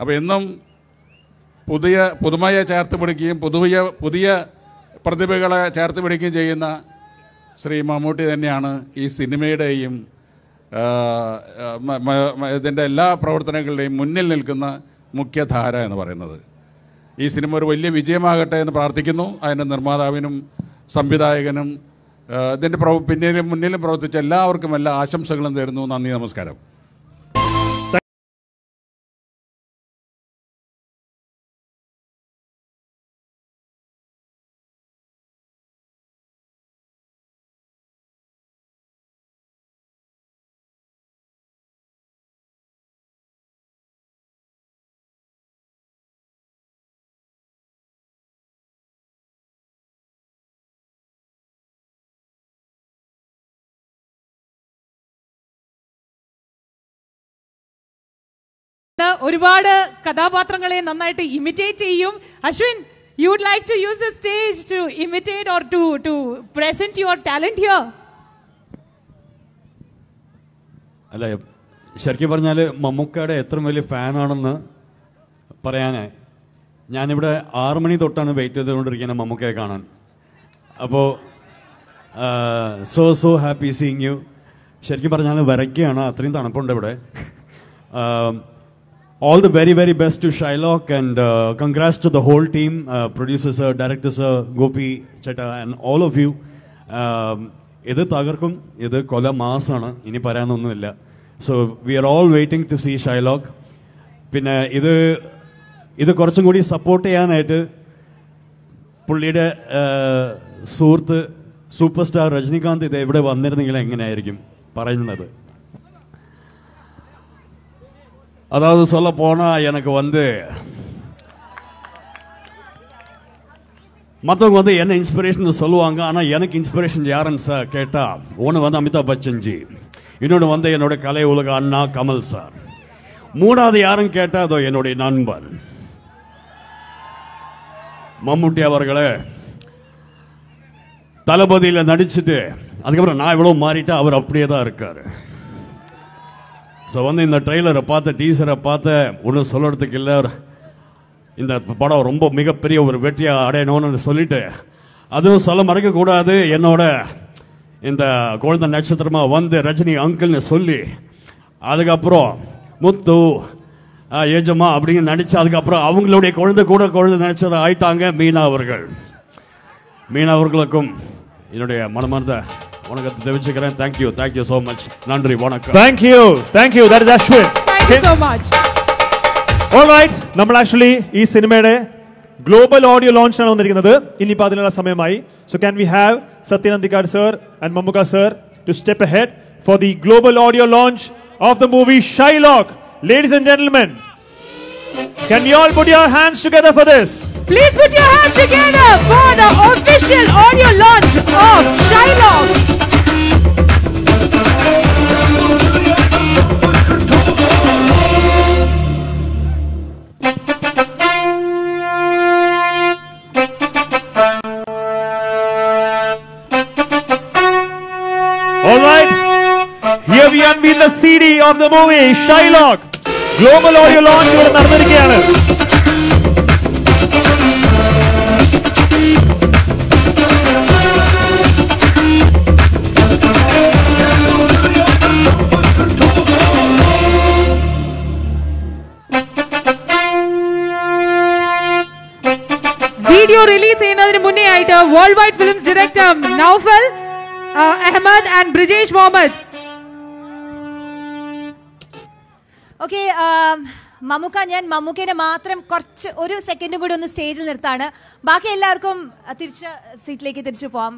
അപ്പോൾ എന്നും പുതിയ പുതുമയെ ചേർത്ത് പിടിക്കുകയും പുതിയ പുതിയ പ്രതിഭകളെ ചേർത്ത് പിടിക്കുകയും ചെയ്യുന്ന ശ്രീ മമ്മൂട്ടി തന്നെയാണ് ഈ സിനിമയുടെയും ഇതിന്റെ എല്ലാ പ്രവർത്തനങ്ങളുടെയും മുന്നിൽ നിൽക്കുന്ന മുഖ്യധാര എന്ന് പറയുന്നത്. ഈ സിനിമ ഒരു വലിയ വിജയമാകട്ടെ എന്ന് പ്രാർത്ഥിക്കുന്നു. അതിന്റെ നിർമ്മാതാവിനും സംവിധായകനും ഇതിന്റെ പിന്നിലും മുന്നിലും പ്രവർത്തിച്ച എല്ലാവർക്കും എല്ലാ ആശംസകളും തരുന്നു. നന്ദി നമസ്കാരം. ഒരുപാട് കഥാപാത്രങ്ങളെ നന്നായിട്ട് ഇമിറ്റേറ്റ് ചെയ്യും. Ashwin you would like to use the stage to imitate or to to present your talent here അല്ല ശരിക്കും പറഞ്ഞാൽ മമ്മൂക്കയുടെ എത്ര വലിയ ഫാനാണെന്ന് പറയാനേ. ഞാനിവിടെ ആറു മണി തൊട്ടാണ് വെയിറ്റ് ചെയ്തുകൊണ്ടിരിക്കുന്നത് മമ്മൂക്കയെ കാണാൻ. അപ്പോൾ so so happy seeing you ശരിക്കും പറഞ്ഞാൽ വരയ്ക്കുകയാണ് അത്രയും തണുപ്പുണ്ട് ഇവിടെ. All to Shylock and uh, congrats to the whole team, uh, producer sir, director sir, Gopi Chetta and all of you. ഇത് തകർക്കും ഇത് കൊല മാസാണ് ഇനി പറയാനൊന്നുമില്ല. So we are all waiting to see Shylock പിന്നെ ഇത് ഇത് കുറച്ചും കൂടി സപ്പോർട്ട് ചെയ്യാനായിട്ട് പുള്ളിയുടെ സുഹൃത്ത് സൂപ്പർ സ്റ്റാർ രജനികാന്ത് ഇത് എവിടെ വന്നിരുന്നെങ്കിൽ എങ്ങനെയായിരിക്കും? പറയുന്നത്. அதாவது சொல்ல போனால் எனக்கு வந்து மற்றவங்க வந்து என்ன இன்ஸ்பிரேஷன் சொல்லுவாங்க ஆனால் எனக்கு இன்ஸ்பிரேஷன் யாருன்னு சார் கேட்டால் ஒன்று வந்து அமிதாப் பச்சன் ஜி இன்னொன்று வந்து என்னோட கலை உலக அண்ணா கமல் சார் மூணாவது யாருன்னு கேட்டால் அதோ என்னுடைய நண்பன். மம்முட்டி அவர்களே தளபதியில் நடிச்சுட்டு அதுக்கப்புறம் நான் இவ்வளோ மாறிட்டு அவர் அப்படியே தான் இருக்கார். ஸோ வந்து இந்த ட்ரெய்லரை பார்த்த டீசரை பார்த்த ஒன்றும் சொல்கிறதுக்கு இல்லை. இந்த படம் ரொம்ப மிகப்பெரிய ஒரு வெற்றியாக அடையணும்னு சொல்லிட்டு அதுவும் சொல்ல மறக்கக்கூடாது என்னோட இந்த குழந்தை நட்சத்திரமாக வந்து ரஜினி அங்கிள்னு சொல்லி அதுக்கப்புறம் முத்து ஏஜமா அப்படின்னு நினச்சி அதுக்கப்புறம் அவங்களுடைய குழந்தை கூட குழந்தை நினச்சதை ஆயிட்டாங்க மீனா அவர்கள். மீனா அவர்களுக்கும் என்னுடைய மனமார்ந்த வணக்கத்தை தெரிவிச்சுக்கிறேன் தேங்க்யூ தேங்க்யூ ஸோ மச் நன்றி வணக்கம் thank you thank you that is Ashwin thank you so much alright നമ്മൾ ആക്ച്വലി ഈ സിനിമയുടെ ഗ്ലോബൽ ഓഡിയോ ലോഞ്ചാണ് വന്നിരിക്കുന്നത് ഇനിയിപ്പോൾ അതിനുള്ള സമയമായി so can we have Sathyan Anthikad sir and Mammukka sir to step head for the global audio launch of the movie Shylock ladies and gentlemen can you all put your hands together for this? Please put your hands together for the official audio launch of Shylock. All right, here we unveil the CD of the movie Shylock. Global audio launch ഇവിടെ നടന്നിരിക്കുകയാണ്. Video release ആയിട്ട് world wide films director Noufal Ahammed and Brijesh Muhammed okay Mammukka ഞാൻ മമ്മൂക്കേനെ മാത്രം കുറച്ച് ഒരു സെക്കൻഡും കൂടി ഒന്ന് സ്റ്റേജിൽ നിർത്താണ് ബാക്കി എല്ലാവർക്കും തിരിച്ച് സീറ്റിലേക്ക് തിരിച്ചു പോവാം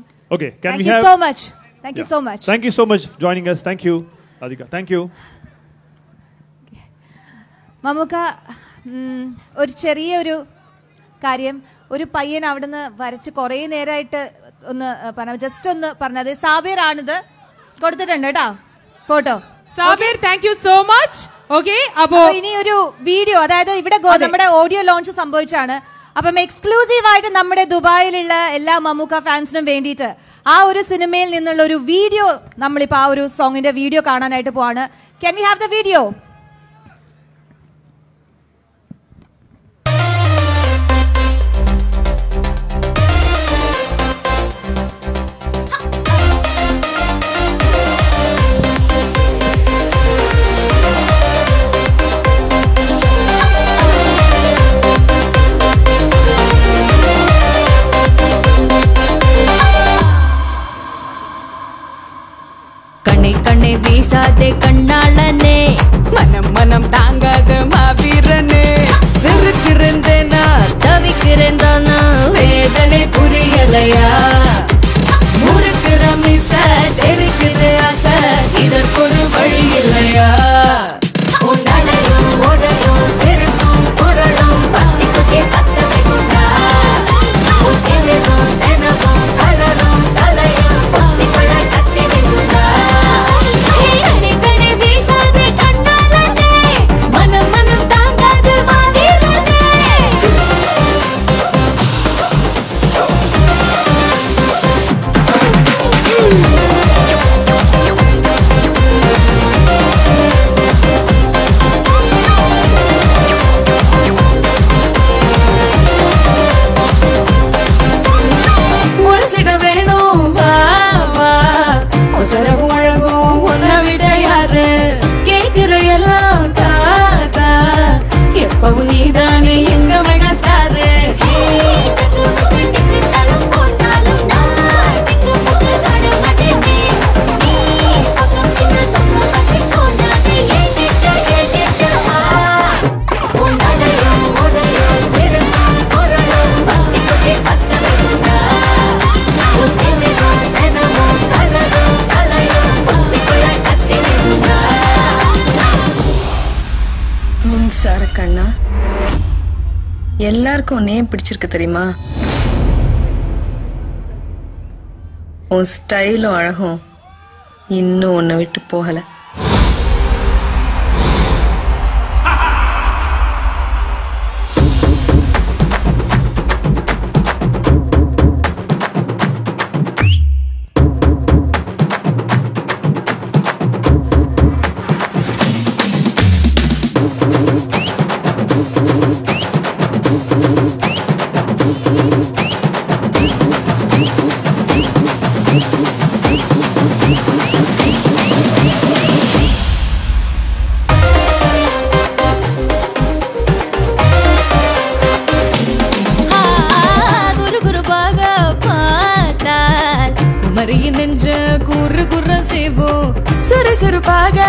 so much thank you so much thank you so much joining us. You, Radhika. Thank you. Mammukka ഒരു ചെറിയൊരു കാര്യം ഒരു പയ്യൻ അവിടുന്ന് വരച്ച് കുറേ നേരമായിട്ട് ഒന്ന് പറഞ്ഞ ജസ്റ്റ് ഒന്ന് പറഞ്ഞത് സാബിർ ആണിത് കൊടുത്തിട്ടുണ്ട് കേട്ടോ photo Sabir thank you so much okay അപ്പോ ഇനി ഒരു വീഡിയോ അതായത് ഇവിടെ നമ്മുടെ ഓഡിയോ ലോഞ്ച് സംഭവിച്ചാണ്. അപ്പം എക്സ്ക്ലൂസീവ് ആയിട്ട് നമ്മുടെ ദുബായിലുള്ള എല്ലാ മമ്മൂക്ക ഫാൻസിനും വേണ്ടിയിട്ട് ആ ഒരു സിനിമയിൽ നിന്നുള്ള ഒരു വീഡിയോ നമ്മളിപ്പോ ആ ഒരു സോങ്ങിന്റെ വീഡിയോ കാണാനായിട്ട് പോവാണ്. Can we have the video வீசாதே கண்ணாளனே. மனம் மனம் தாங்காத மாவீரனே. சிறுக்கிறேன் தவிக்கிறேன் தானா வேதனை புரியலையா? முறுக்குற மிச தெரிக்குது ஆசை இதற்கொரு வழி இல்லையா? எல்லாருக்கும் உன்னை பிடிச்சிருக்கு தெரியுமா? உன் ஸ்டைலும் அழகும் இன்னும் உன்னை விட்டு போகல. சுறு சுறுப்பாக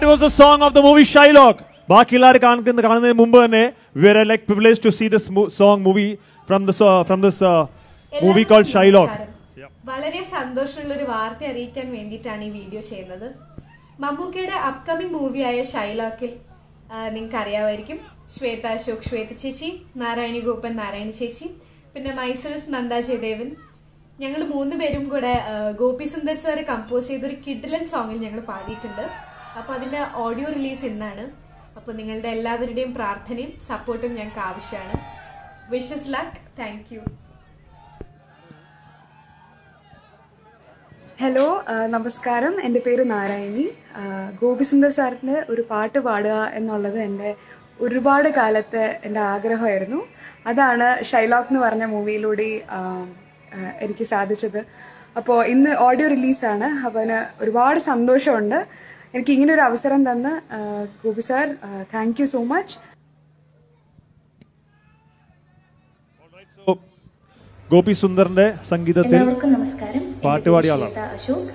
That was the song of the movie Shylock. ബാക്കി എല്ലാവരും കാണുന്ന കാണുന്നതിന് മുമ്പ് തന്നെ we are like privilege to see this song movie from this from this movie call Shylock വളരെ സന്തോഷമുള്ള ഒരു വാർത്ത അറിയിക്കാൻ വേണ്ടിയിട്ടാണ് ഈ വീഡിയോ ചെയ്യുന്നത്. മമ്മൂക്കയുടെ അപ്കമിംഗ് മൂവിയായ ഷൈലോക്കിൽ നിങ്ങൾക്ക് അറിയാമായിരിക്കും ശ്വേത അശോക് ശ്വേത ചേച്ചി നാരായണി ഗോപൻ നാരായണി ചേച്ചി പിന്നെ മൈസെൽഫ് നന്ദ ജയദേവൻ. ഞങ്ങൾ മൂന്ന് പേരും കൂടെ ഗോപി സുന്ദർ സാർ കമ്പോസ് ചെയ്തൊരു കിഡിലൻ സോങ്ങിൽ ഞങ്ങൾ പാടിയിട്ടുണ്ട്. അപ്പൊ അതിന്റെ ഓഡിയോ റിലീസ് ഇന്നാണ്. അപ്പൊ നിങ്ങളുടെ എല്ലാവരുടെയും പ്രാർത്ഥനയും സപ്പോർട്ടും ഞങ്ങൾക്ക് ആവശ്യമാണ്. Wishes luck thank you hello നമസ്കാരം. എന്റെ പേര് നാരായണി. ഗോപിസുന്ദർ സാറിന്റെ ഒരു പാട്ട് പാടുക എന്നുള്ളത് എന്റെ ഒരുപാട് കാലത്തെ എന്റെ ആഗ്രഹമായിരുന്നു. അതാണ് ഷൈലോക്ക് എന്ന് പറഞ്ഞ മൂവിയിലൂടെ എനിക്ക് സാധിച്ചത്. അപ്പോൾ ഇന്ന് ഓഡിയോ റിലീസാണ് അപ്പോൾ അതിന് ഒരുപാട് സന്തോഷമുണ്ട്. എനിക്ക് ഇങ്ങനെ ഒരു അവസരം തന്ന് Gopi sir thank you so much Gopi സുന്ദറിന്റെ സംഗീതത്തിൽ എല്ലാവർക്കും നമസ്കാരം. ആളാണ്. അശോക്.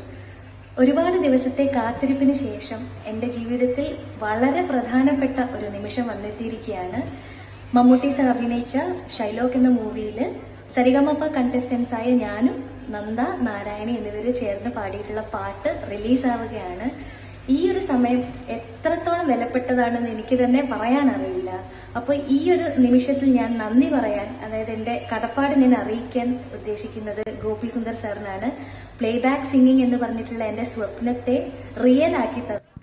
ഒരുപാട് ദിവസത്തെ കാത്തിരിപ്പിന് ശേഷം എന്റെ ജീവിതത്തിൽ വളരെ പ്രധാനപ്പെട്ട ഒരു നിമിഷം വന്നെത്തിയിരിക്കുകയാണ്. മമ്മൂട്ടി സാർ അഭിനയിച്ച ഷൈലോക്ക് എന്ന മൂവിയിൽ സരിഗമപ്പ കണ്ടസ്റ്റൻസ് ആയ ഞാനും നന്ദ നാരായണി എന്നിവർ ചേർന്ന് പാടിയിട്ടുള്ള പാട്ട് റിലീസാവുകയാണ്. ഈ ഒരു സമയം എത്രത്തോളം വിലപ്പെട്ടതാണെന്ന് എനിക്ക് തന്നെ പറയാനറിയില്ല അപ്പോൾ ഈ ഒരു നിമിഷത്തിൽ ഞാൻ നന്ദി പറയാൻ അതായത് എന്റെ കടപ്പാട് ഞാൻ അറിയിക്കാൻ ഉദ്ദേശിക്കുന്നത് ഗോപി സുന്ദർ സാറിനാണ്. പ്ലേബാക്ക് സിംഗിങ് എന്ന് പറഞ്ഞിട്ടുള്ള എന്റെ സ്വപ്നത്തെ റിയൽ ആക്കി തന്നു.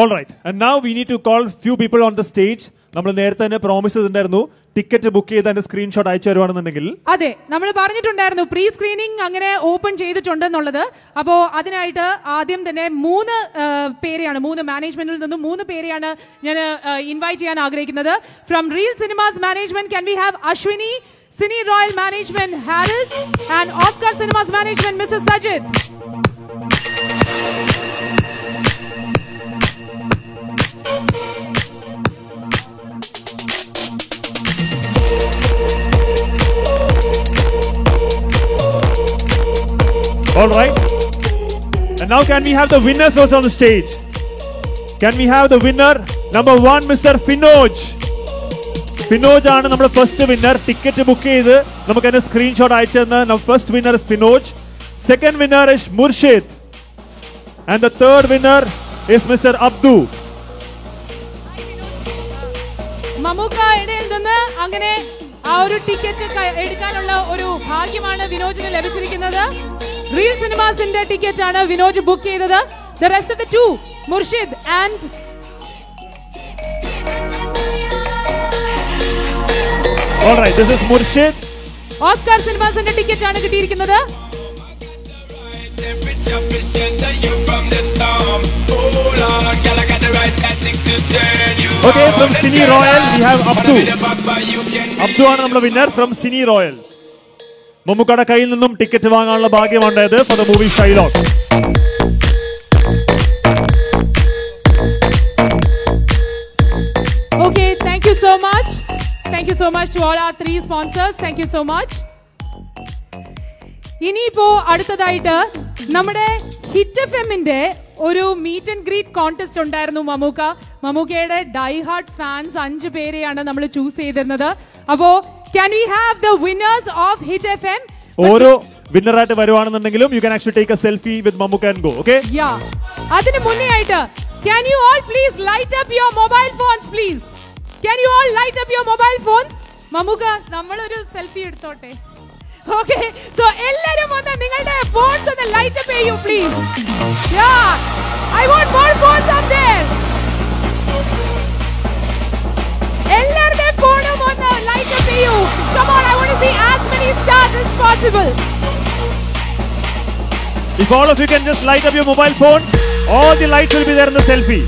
All right and now we need to call few people on the stage നമ്മൾ നേരത്തെ തന്നെ പ്രോമിസ് ചെയ്തിട്ടുണ്ടായിരുന്നു. ടിക്കറ്റ് ബുക്ക് ചെയ്ത് അതിന്റെ സ്ക്രീൻഷോട്ട് അയച്ചു തരുവാണെന്നുണ്ടെങ്കിൽ. അതെ. നമ്മൾ പറഞ്ഞിട്ടുണ്ടായിരുന്നു പ്രീ സ്ക്രീനിങ് അങ്ങനെ ഓപ്പൺ ചെയ്തിട്ടുണ്ടെന്നുള്ളത്. അപ്പോ അതിനായിട്ട് ആദ്യം തന്നെ മൂന്ന് പേരെയാണ് മൂന്ന് മാനേജ്മെന്റിൽ നിന്നും മൂന്ന് പേരെയാണ് ഞാൻ ഇൻവൈറ്റ് ചെയ്യാൻ ആഗ്രഹിക്കുന്നത്. From Reel Cinemas management can we have Ashwini Cine Royal management Haris and Oscar Cinemas management mister Sajith All right. And now can we have the winners also on the stage? Can we have the winner? Number one, Mr. Finoj. Finoj ആണ് നമ്മുടെ first winner ticket book ചെയ്ത് നമുക്ക് അതിന്റെ screenshot അയച്ചു തന്ന first winner is Finoj second winner is Murshid and the third winner is mister Abdu Mammukka ഇടയിൽ നിന്ന് അങ്ങനെ ആ ഒരു ടിക്കറ്റ് എടുക്കാനുള്ള ഒരു ഭാഗ്യമാണ് വിനോജിന് ലഭിച്ചിരിക്കുന്നത് റിയൽ സിനിമാസിന്റെ ടിക്കറ്റ് ആണ് വിനോജ് ബുക്ക് ചെയ്തത് the rest of the two Murshid and. Oscar സിനിമാസിന്റെ ticket ആണ് കിട്ടിയിരിക്കുന്നത് Okay, from Cine Royal we have Abdu Abdu ആണ് നമ്മുടെ വിന്നർ ഫ്രം സിനി റോയൽ മമ്മൂക്കയുടെ കയ്യിൽ നിന്നും ടിക്കറ്റ് വാങ്ങാനുള്ള ഭാഗ്യമുണ്ടായത് for the movie Shylock okay thank you so much thank you so much to all our three sponsors thank you so much ഇനിയിപ്പോ അടുത്തതായിട്ട് നമ്മുടെ hit F എമ്മിന്റെ ഒരു മീറ്റ് ആൻഡ് ഗ്രീറ്റ് കോൺടെസ്റ്റ് ഉണ്ടായിരുന്നു മമ്മൂക്ക. മമ്മൂക്കയുടെ ഡൈ ഹാർട്ട് ഫാൻസ് അഞ്ച് പേരെയാണ് നമ്മൾ ചൂസ് ചെയ്തിരുന്നത്. അപ്പോ can we have the winners of Hit F M ഓരോ വിന്നറായിട്ട് വരുവാണെന്നുണ്ടെങ്കിലും you can actually take a selfie with Mammukka and go okay ya അതിന് മുന്നേ ആയിട്ട് can you all please light up your mobile phones please can you all light up your mobile phones Mammukka ഒരു selfie എടുത്തോട്ടെ? Okay so എല്ലാരും ഒന്ന് നിങ്ങളുടെ phones ഒന്ന് light up ചെയ്യൂ please ya I want more phones up there എല്ലാവരുടെയും ഫോണും ഒന്ന് ലൈറ്റ് അപ്പ് ചെയ്യൂ. Come on I want to see as many stars as possible. If all of you can just light up your mobile phone, all the lights will be there in the selfie.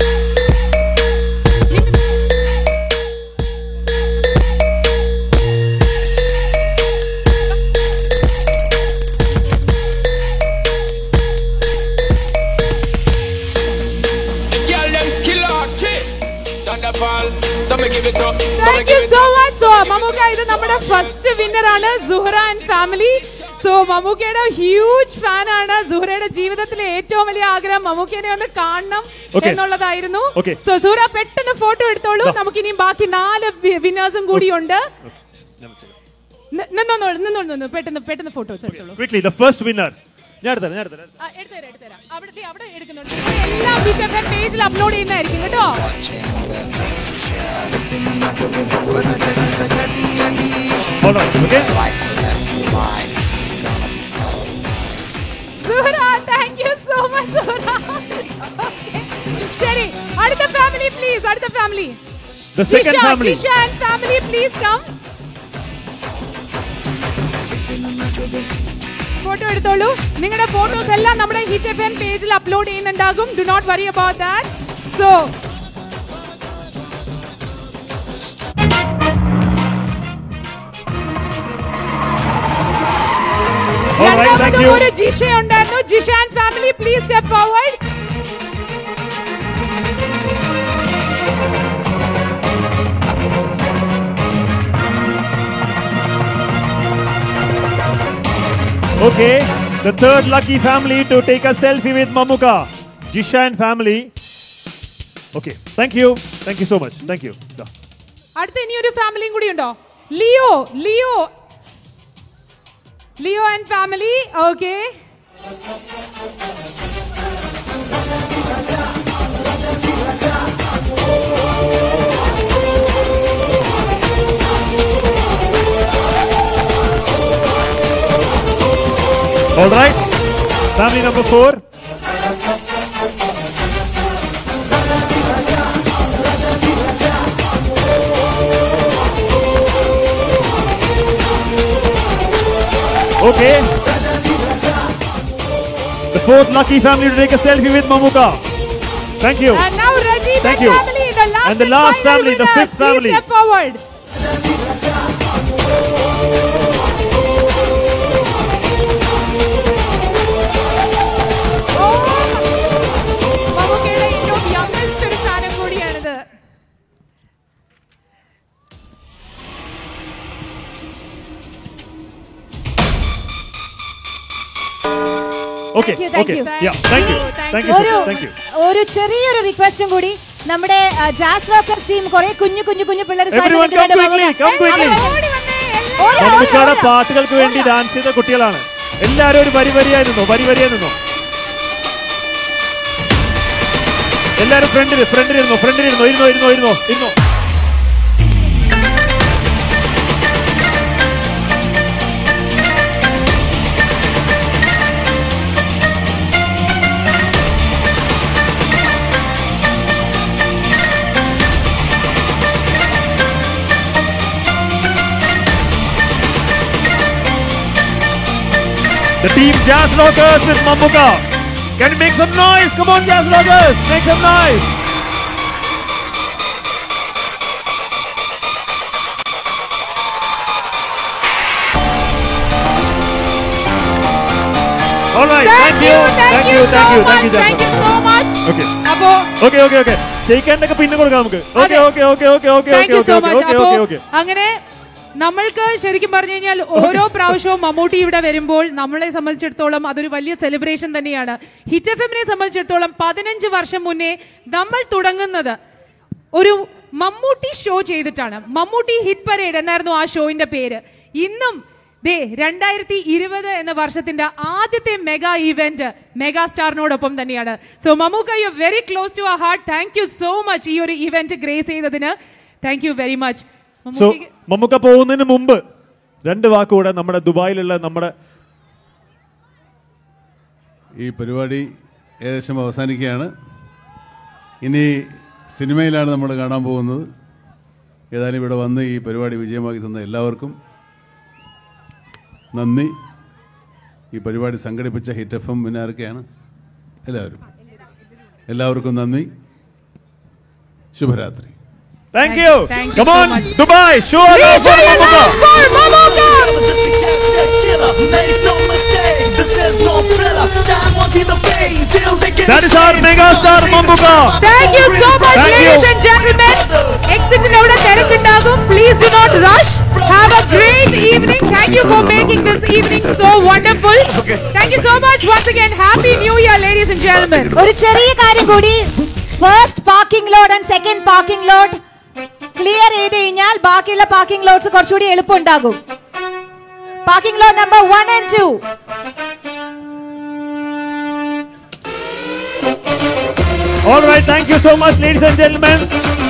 Thank you so. Much so Mammukka ഇത് നമ്മുടെ first winner ആണ് Suhara and family so മമ്മൂക്കയുടെ huge fan ആണ് സുഹറയുടെ ജീവിതത്തിലെ ഏറ്റവും വലിയ ആഗ്രഹം മമ്മൂക്കനെ ഒന്ന് കാണണം എന്നുള്ളതായിരുന്നു. സോ സുഹറ പെട്ടെന്ന് ഫോട്ടോ എടുത്തോളൂ. നമുക്ക് ഇനിയും ബാക്കി നാല് വിന്നേഴ്സും കൂടിയുണ്ട്. നി- നിന്നോളൂ നിന്നോളൂ നിന്നോ പെട്ടെന്ന് പെട്ടെന്ന് ഫോട്ടോ എടുത്തോളൂ. ഞാൻ എടുത്തരാം ഞാൻ എടുത്തരാം. എടുത്തരാം എടുത്തുതരാം, എടുത്തുതരാം. അവിടെ എടുക്കുന്നുണ്ട്. എല്ലാ ബിജെപി പേജിൽ അപ്ലോഡ് ചെയ്യുന്നതായിരിക്കും കേട്ടോ. ശരി അടുത്ത ഫാമിലി പ്ലീസ് അടുത്ത family The second family. Jisha and family please photo എടുത്തോളൂ. നിങ്ങളുടെ ഫോട്ടോസ് എല്ലാം നമ്മുടെ ഹിറ്റ് എഫ് എം പേജിൽ upload ചെയ്യുന്നുണ്ടാകും. Do not worry about that so. ഒരു ജിഷ ഉണ്ടായിരുന്നു Jisha and family please step forward Okay, the third lucky family to take a selfie with Mamuka. Jisha and family. Okay, thank you. Thank you so much. Thank you. Da. അടുത്ത ഇനി ഒരു ഫാമിലിയും കൂടി ഉണ്ടോ Leo Leo Leo and family okay All right, family number four. Okay. The fourth lucky family to take a selfie with Mamuka. Thank you. And now Rajiv Thank and you. family, the last And the last family, the fifth Please family. step forward. ഒരു ചെറിയൊരു റിക്വസ്റ്റും കൂടി നമ്മുടെ jazz rocker team കുറെ കുഞ്ഞു കുഞ്ഞു കുഞ്ഞു പിള്ളേർ പാട്ടുകൾക്ക് വേണ്ടി ഡാൻസ് ചെയ്ത കുട്ടികളാണ്. എല്ലാരും ഒരു വരി വരിയായി നിന്നോ വരി വരിയായി നിന്നോ? എല്ലാരും ഫ്രണ്ടിൽ ഫ്രണ്ടിൽ ഇരുന്നോ ഫ്രണ്ടിൽ ഇരുന്നോ ഇരുന്നോ ഇരുന്നോ ഇരുന്നോ. The team Jazz Rockers with Mamuka. Can you make some noise? Come on, Jazz Rockers, make some noise. All right, thank you, thank you, thank you, thank you, Thank you so much. Okay. അപ്പോ okay okay okay ഷെയ്ക്കാനൊക്കെ പിന്നെ കൊടുക്കാം നമുക്ക് okay okay okay okay okay thank okay you so okay much okay അപ്പോ okay okay അങ്ങനെ നമ്മൾക്ക് ശരിക്കും പറഞ്ഞു കഴിഞ്ഞാൽ ഓരോ പ്രാവശ്യവും മമ്മൂട്ടി ഇവിടെ വരുമ്പോൾ നമ്മളെ സംബന്ധിച്ചിടത്തോളം അതൊരു വലിയ സെലിബ്രേഷൻ തന്നെയാണ്. ഹിറ്റ് എഫ് എമ്മിനെ സംബന്ധിച്ചിടത്തോളം പതിനഞ്ച് വർഷം മുന്നേ നമ്മൾ തുടങ്ങുന്നത് ഒരു മമ്മൂട്ടി ഷോ ചെയ്തിട്ടാണ്. മമ്മൂട്ടി ഹിറ്റ് പരേഡ് എന്നായിരുന്നു ആ ഷോയിന്റെ പേര്. ഇന്നും ദേ രണ്ടായിരത്തി ഇരുപത് എന്ന വർഷത്തിന്റെ ആദ്യത്തെ മെഗാ ഇവന്റ് മെഗാ സ്റ്റാറിനോടൊപ്പം തന്നെയാണ്. So Mammukka you very close to ആ heart thank you so much ഈ ഒരു ഇവന്റ് ഗ്രേസ് ചെയ്തതിന്. Thank you very much so Mammukka പോകുന്നതിന് മുമ്പ് രണ്ട് വാക്കുകൂടെ നമ്മുടെ ദുബായിലുള്ള നമ്മുടെ ഈ പരിപാടി ഏകദേശം അവസാനിക്കുകയാണ്. ഇനി സിനിമയിലാണ് നമ്മൾ കാണാൻ പോകുന്നത്. ഏതായാലും ഇവിടെ വന്ന് ഈ പരിപാടി വിജയമാക്കി തന്ന എല്ലാവർക്കും നന്ദി. ഈ പരിപാടി സംഘടിപ്പിച്ച ഹിറ്റ് എഫ് എം പിന്നെ എല്ലാവരും. എല്ലാവർക്കും നന്ദി. ശുഭരാത്രി. Thank you. Thank you Come so on, much. Dubai. Show We love for show love Mamuka. for Mamuka. Make no mistake, this is no thriller. Time won't see the pain till they get That is our mega star Mamuka. Thank you so much, Thank ladies you. and gentlemen. Exit അവിടെ തിരക്കുണ്ടാകും. Please do not rush. Have a great evening. Thank you for making this evening so wonderful. much once again. Happy New Year, ladies and gentlemen. ഒരു ചെറിയ കാര്യം കൂടി first parking lot and second parking lot clear ചെയ്ത് കഴിഞ്ഞാൽ ബാക്കിയുള്ള parking lords കുറച്ചുകൂടി എളുപ്പം ഉണ്ടാകും parking lot number one and two All right, thank you so much, ladies and gentlemen.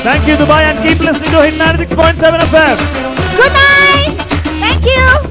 Thank you, Dubai, and keep listening to Hit 96.7 FM. Good night.